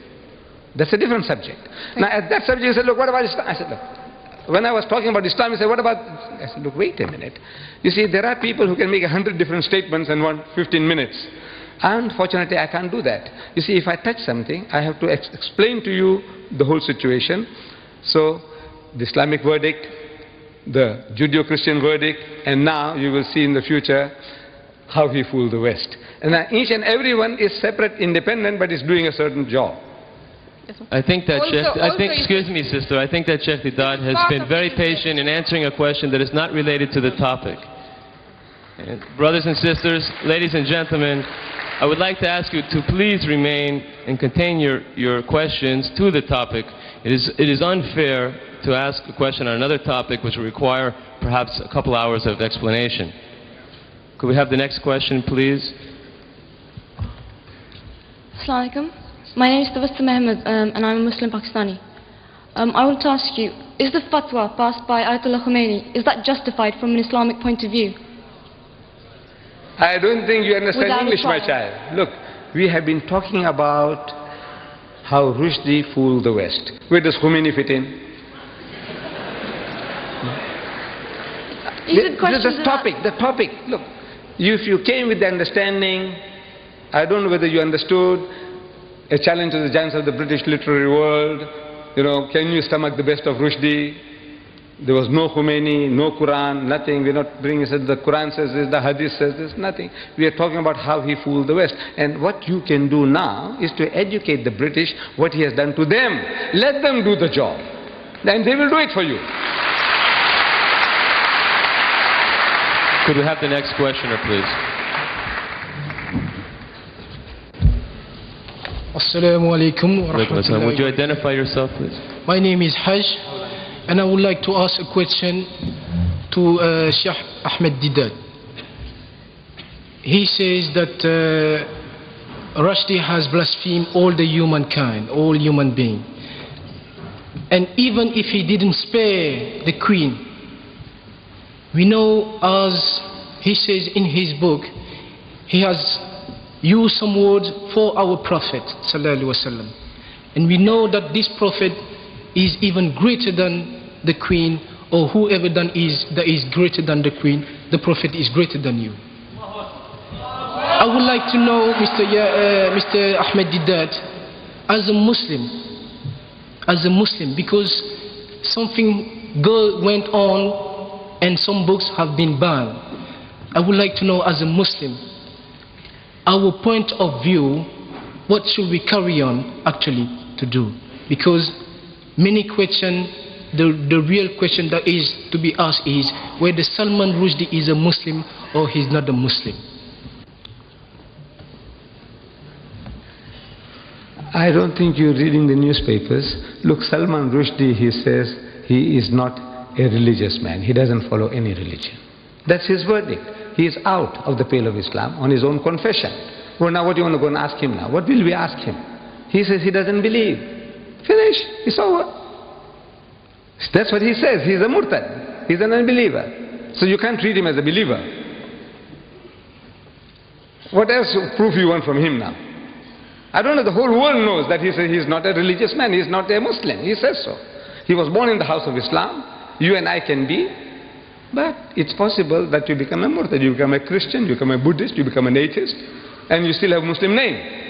That's a different subject. Now, at that subject, you said, look, what about Islam? I said, look, when I was talking about Islam, you said, what about... I said, look, wait a minute. You see, there are people who can make a hundred different statements in one 15 minutes. Unfortunately, I can't do that. You see, if I touch something, I have to ex- explain to you the whole situation. So, the Islamic verdict, the Judeo-Christian verdict, and now you will see in the future how he fooled the West. And now each and every one is separate, independent, but is doing a certain job. I think that Also- Sheikh, I think, excuse me, sister, I think that Sheikh Deedat has been very patient in answering a question that is not related to the topic. And brothers and sisters, ladies and gentlemen, I would like to ask you to please remain and contain your, your questions to the topic. It is, it is unfair to ask a question on another topic which will require perhaps a couple hours of explanation. Could we have the next question, please? Assalamu alaikum. My name is Tabassum Mehmed um, and I'm a Muslim Pakistani. Um, I want to ask you, is the fatwa passed by Ayatollah Khomeini, is that justified from an Islamic point of view? I don't think you understand Without English, my child. Look, we have been talking about how Rushdie fooled the West. Where does Khomeini fit in? Is it The- the topic, the topic. Look, if you came with the understanding, I don't know whether you understood, a challenge to the giants of the British literary world, you know, can you stomach the best of Rushdie? There was no Khomeini, no Quran, nothing. We're not bringing said the Quran says this, the Hadith says this, nothing. We are talking about how he fooled the West. And what you can do now is to educate the British what he has done to them. Let them do the job. And they will do it for you. Could we have the next questioner, please? Assalamu alaikum wa assalam. Would you identify yourself, please? My name is Haj, and I would like to ask a question to uh, Sheikh Ahmed Deedat. He says that uh, Rushdie has blasphemed all the humankind, all human beings. And even if he didn't spare the queen, we know as he says in his book, he has used some words for our Prophet wasallam. And we know that this Prophet is even greater than the queen or whoever then is that is greater than the queen, the Prophet is greater than you. I would like to know, Mr. Uh, Mr. Ahmed Deedat, as a Muslim, as a Muslim, because something good went on and some books have been banned. I would like to know, as a Muslim, our point of view, what should we carry on actually to do? Because many question, the, the real question that is to be asked is whether Salman Rushdie is a Muslim or he's not a Muslim. I don't think you're reading the newspapers. Look, Salman Rushdie, he says he is not a religious man. He doesn't follow any religion. That's his verdict. He is out of the pale of Islam on his own confession. Well, now what do you want to go and ask him now? What will we ask him? He says he doesn't believe. Finish. It's over. That's what he says. He's a murtad. He's an unbeliever. So you can't treat him as a believer. What else proof you want from him now? I don't know, the whole world knows that he says he's not a religious man, he's not a Muslim. He says so. He was born in the house of Islam. You and I can be. But it's possible that you become a murtad, you become a Christian, you become a Buddhist, you become an atheist, and you still have a Muslim name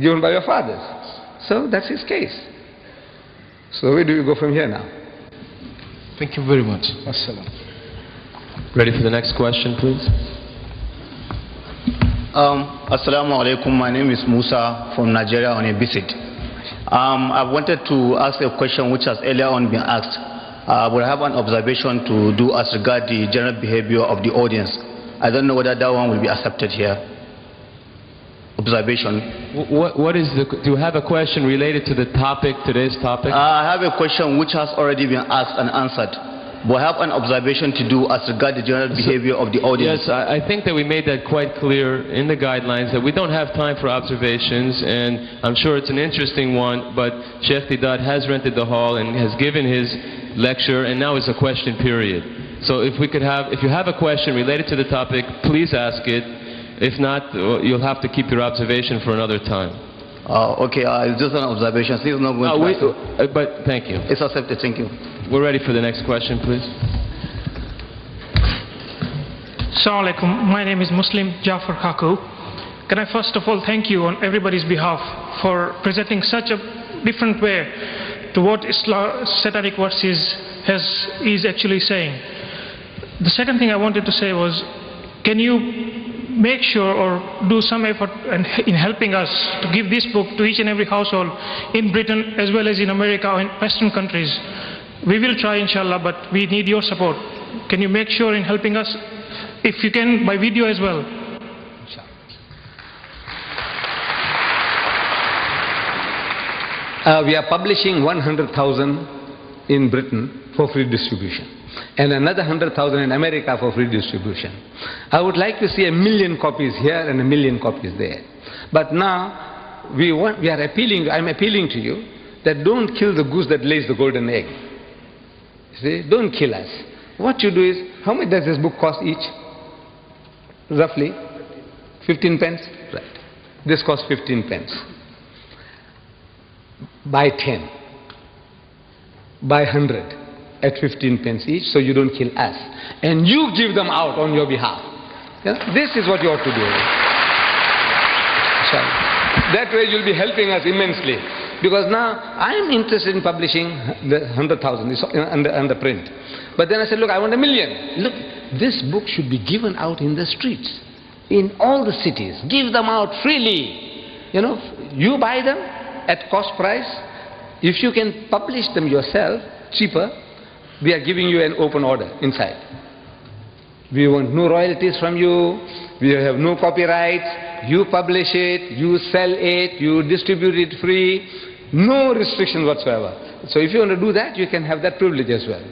given by your fathers. So that's his case. So where do you go from here now? Thank you very much. Assalam. Ready for the next question, please? Um, Assalamu alaikum. My name is Musa from Nigeria on a visit. Um, I wanted to ask a question which has earlier on been asked. Uh, but I have an observation to do as regard the general behavior of the audience. I don't know whether that one will be accepted here. Observation. What, what is the, do you have a question related to the topic, today's topic? Uh, I have a question which has already been asked and answered. I have an observation to do as regard the general behavior of the audience. Yes, I, I think that we made that quite clear in the guidelines that we don't have time for observations, and I'm sure it's an interesting one, but Sheikh Deedat has rented the hall and has given his lecture, and now is a question period. So if we could have, if you have a question related to the topic, please ask it. If not, uh, you'll have to keep your observation for another time. Uh, okay, uh, it's just an observation. Still not going Uh, to we, uh, but thank you. It's accepted. Thank you. We're ready for the next question, please. Assalamu alaikum. My name is Muslim Jafar Kaku. Can I first of all thank you on everybody's behalf for presenting such a different way to what Islam, satanic verses has, is actually saying. The second thing I wanted to say was, can you make sure or do some effort in in helping us to give this book to each and every household in Britain as well as in America or in Western countries? We will try inshallah, but we need your support. Can you make sure in helping us? If you can, by video as well. Uh, we are publishing 100,000 in Britain for free distribution and another 100,000 in America for free distribution. I would like to see a million copies here and a million copies there. But now we, want, we are appealing, I'm appealing to you that don't kill the goose that lays the golden egg. See, don't kill us. What you do is, how much does this book cost each? Roughly? 15 pence? Right. This costs 15 pence. Buy 10. Buy 100 at 15 pence each so you don't kill us. And you give them out on your behalf. Yeah? This is what you ought to do. That way you'll be helping us immensely. Because now I am interested in publishing the 100,000 it's under, under print. But then I said, look, I want a million. Look, this book should be given out in the streets, in all the cities. Give them out freely. You know, you buy them at cost price. If you can publish them yourself, cheaper, we are giving you an open order inside. We want no royalties from you. We have no copyrights. You publish it, you sell it, you distribute it free. No restriction whatsoever. So if you want to do that, you can have that privilege as well.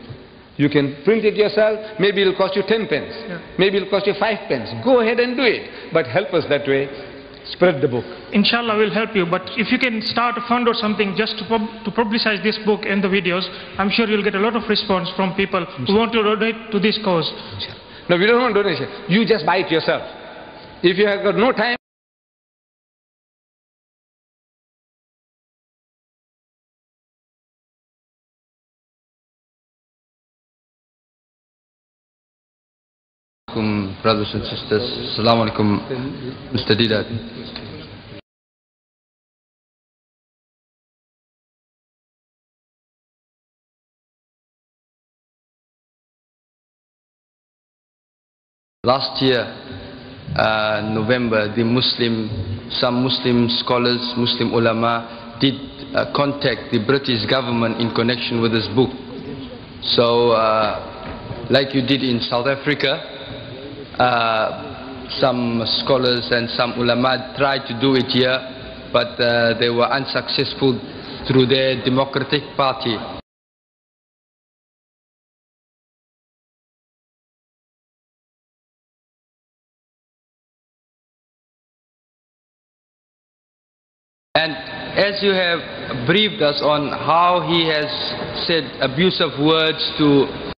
You can print it yourself. Maybe it'll cost you 10 pence. Maybe it'll cost you 5 pence. Go ahead and do it. But help us that way. Spread the book. Inshallah, we'll help you. But if you can start a fund or something just to, pub to publicize this book and the videos, I'm sure you'll get a lot of response from people who want to donate to this cause. No, we don't want donation. You just buy it yourself. If you have got no time, brothers and sisters. Assalamu alaikum, Mr. Deedat. Last year, uh, November, the Muslim, some Muslim scholars, Muslim ulama did uh, contact the British government in connection with this book. So, uh, like you did in South Africa, uh, some scholars and some ulama tried to do it here but uh, they were unsuccessful through their Democratic Party. And as you have briefed us on how he has said abusive words to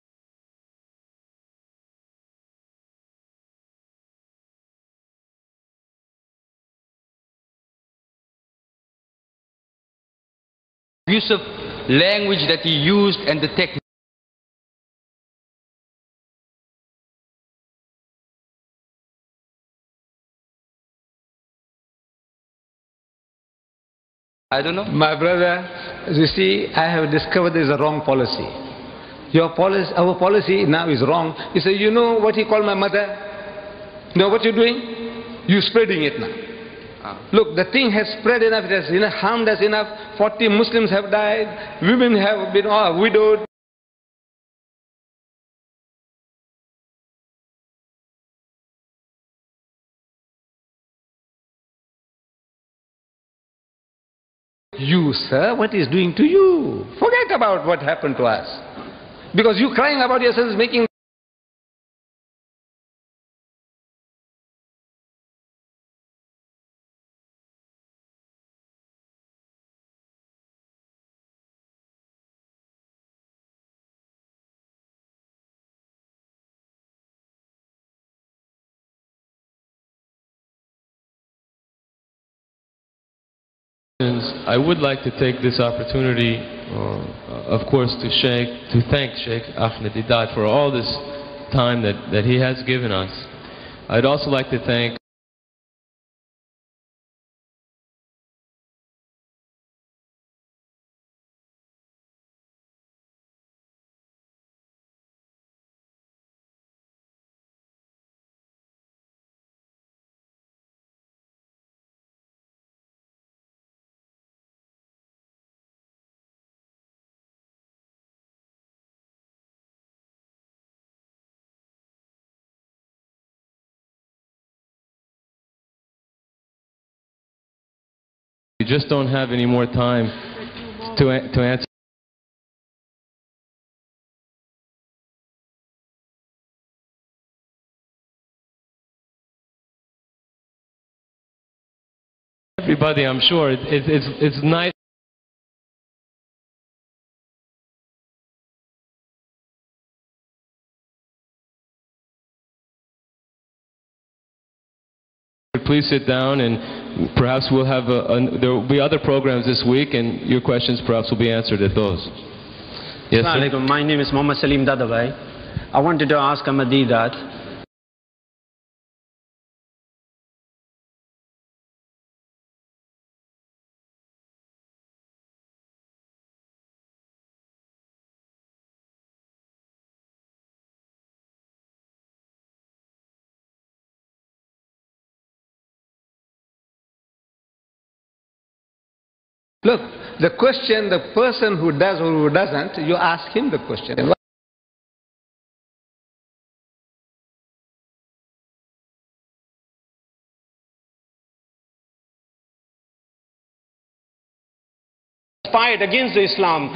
abusive language that he used and the technique I don't know. My brother, you see, I have discovered there is a wrong policy. Your policy, our policy now is wrong. He said, you know what he called my mother? You know what you're doing? You're spreading it now. Look, the thing has spread enough, it has enough, harmed us enough. 40 Muslims have died, women have been uh, widowed. You, sir, what is doing to you? Forget about what happened to us. Because you crying about yourselves making I would like to take this opportunity, uh, of course, to, Sheikh, to thank Sheikh Ahmed Deedat for all this time that, that he has given us. I'd also like to thank We just don't have any more time to, to answer. Everybody, I'm sure, it, it, it's, it's nice. Please sit down and perhaps we'll have a, a, there will be other programs this week and your questions perhaps will be answered at those. Yes, sir? My name is Muhammad Salim Dadabhai. I wanted to ask Ahmadi that Look, the question, the person who does or who doesn't, you ask him the question. fight against Islam.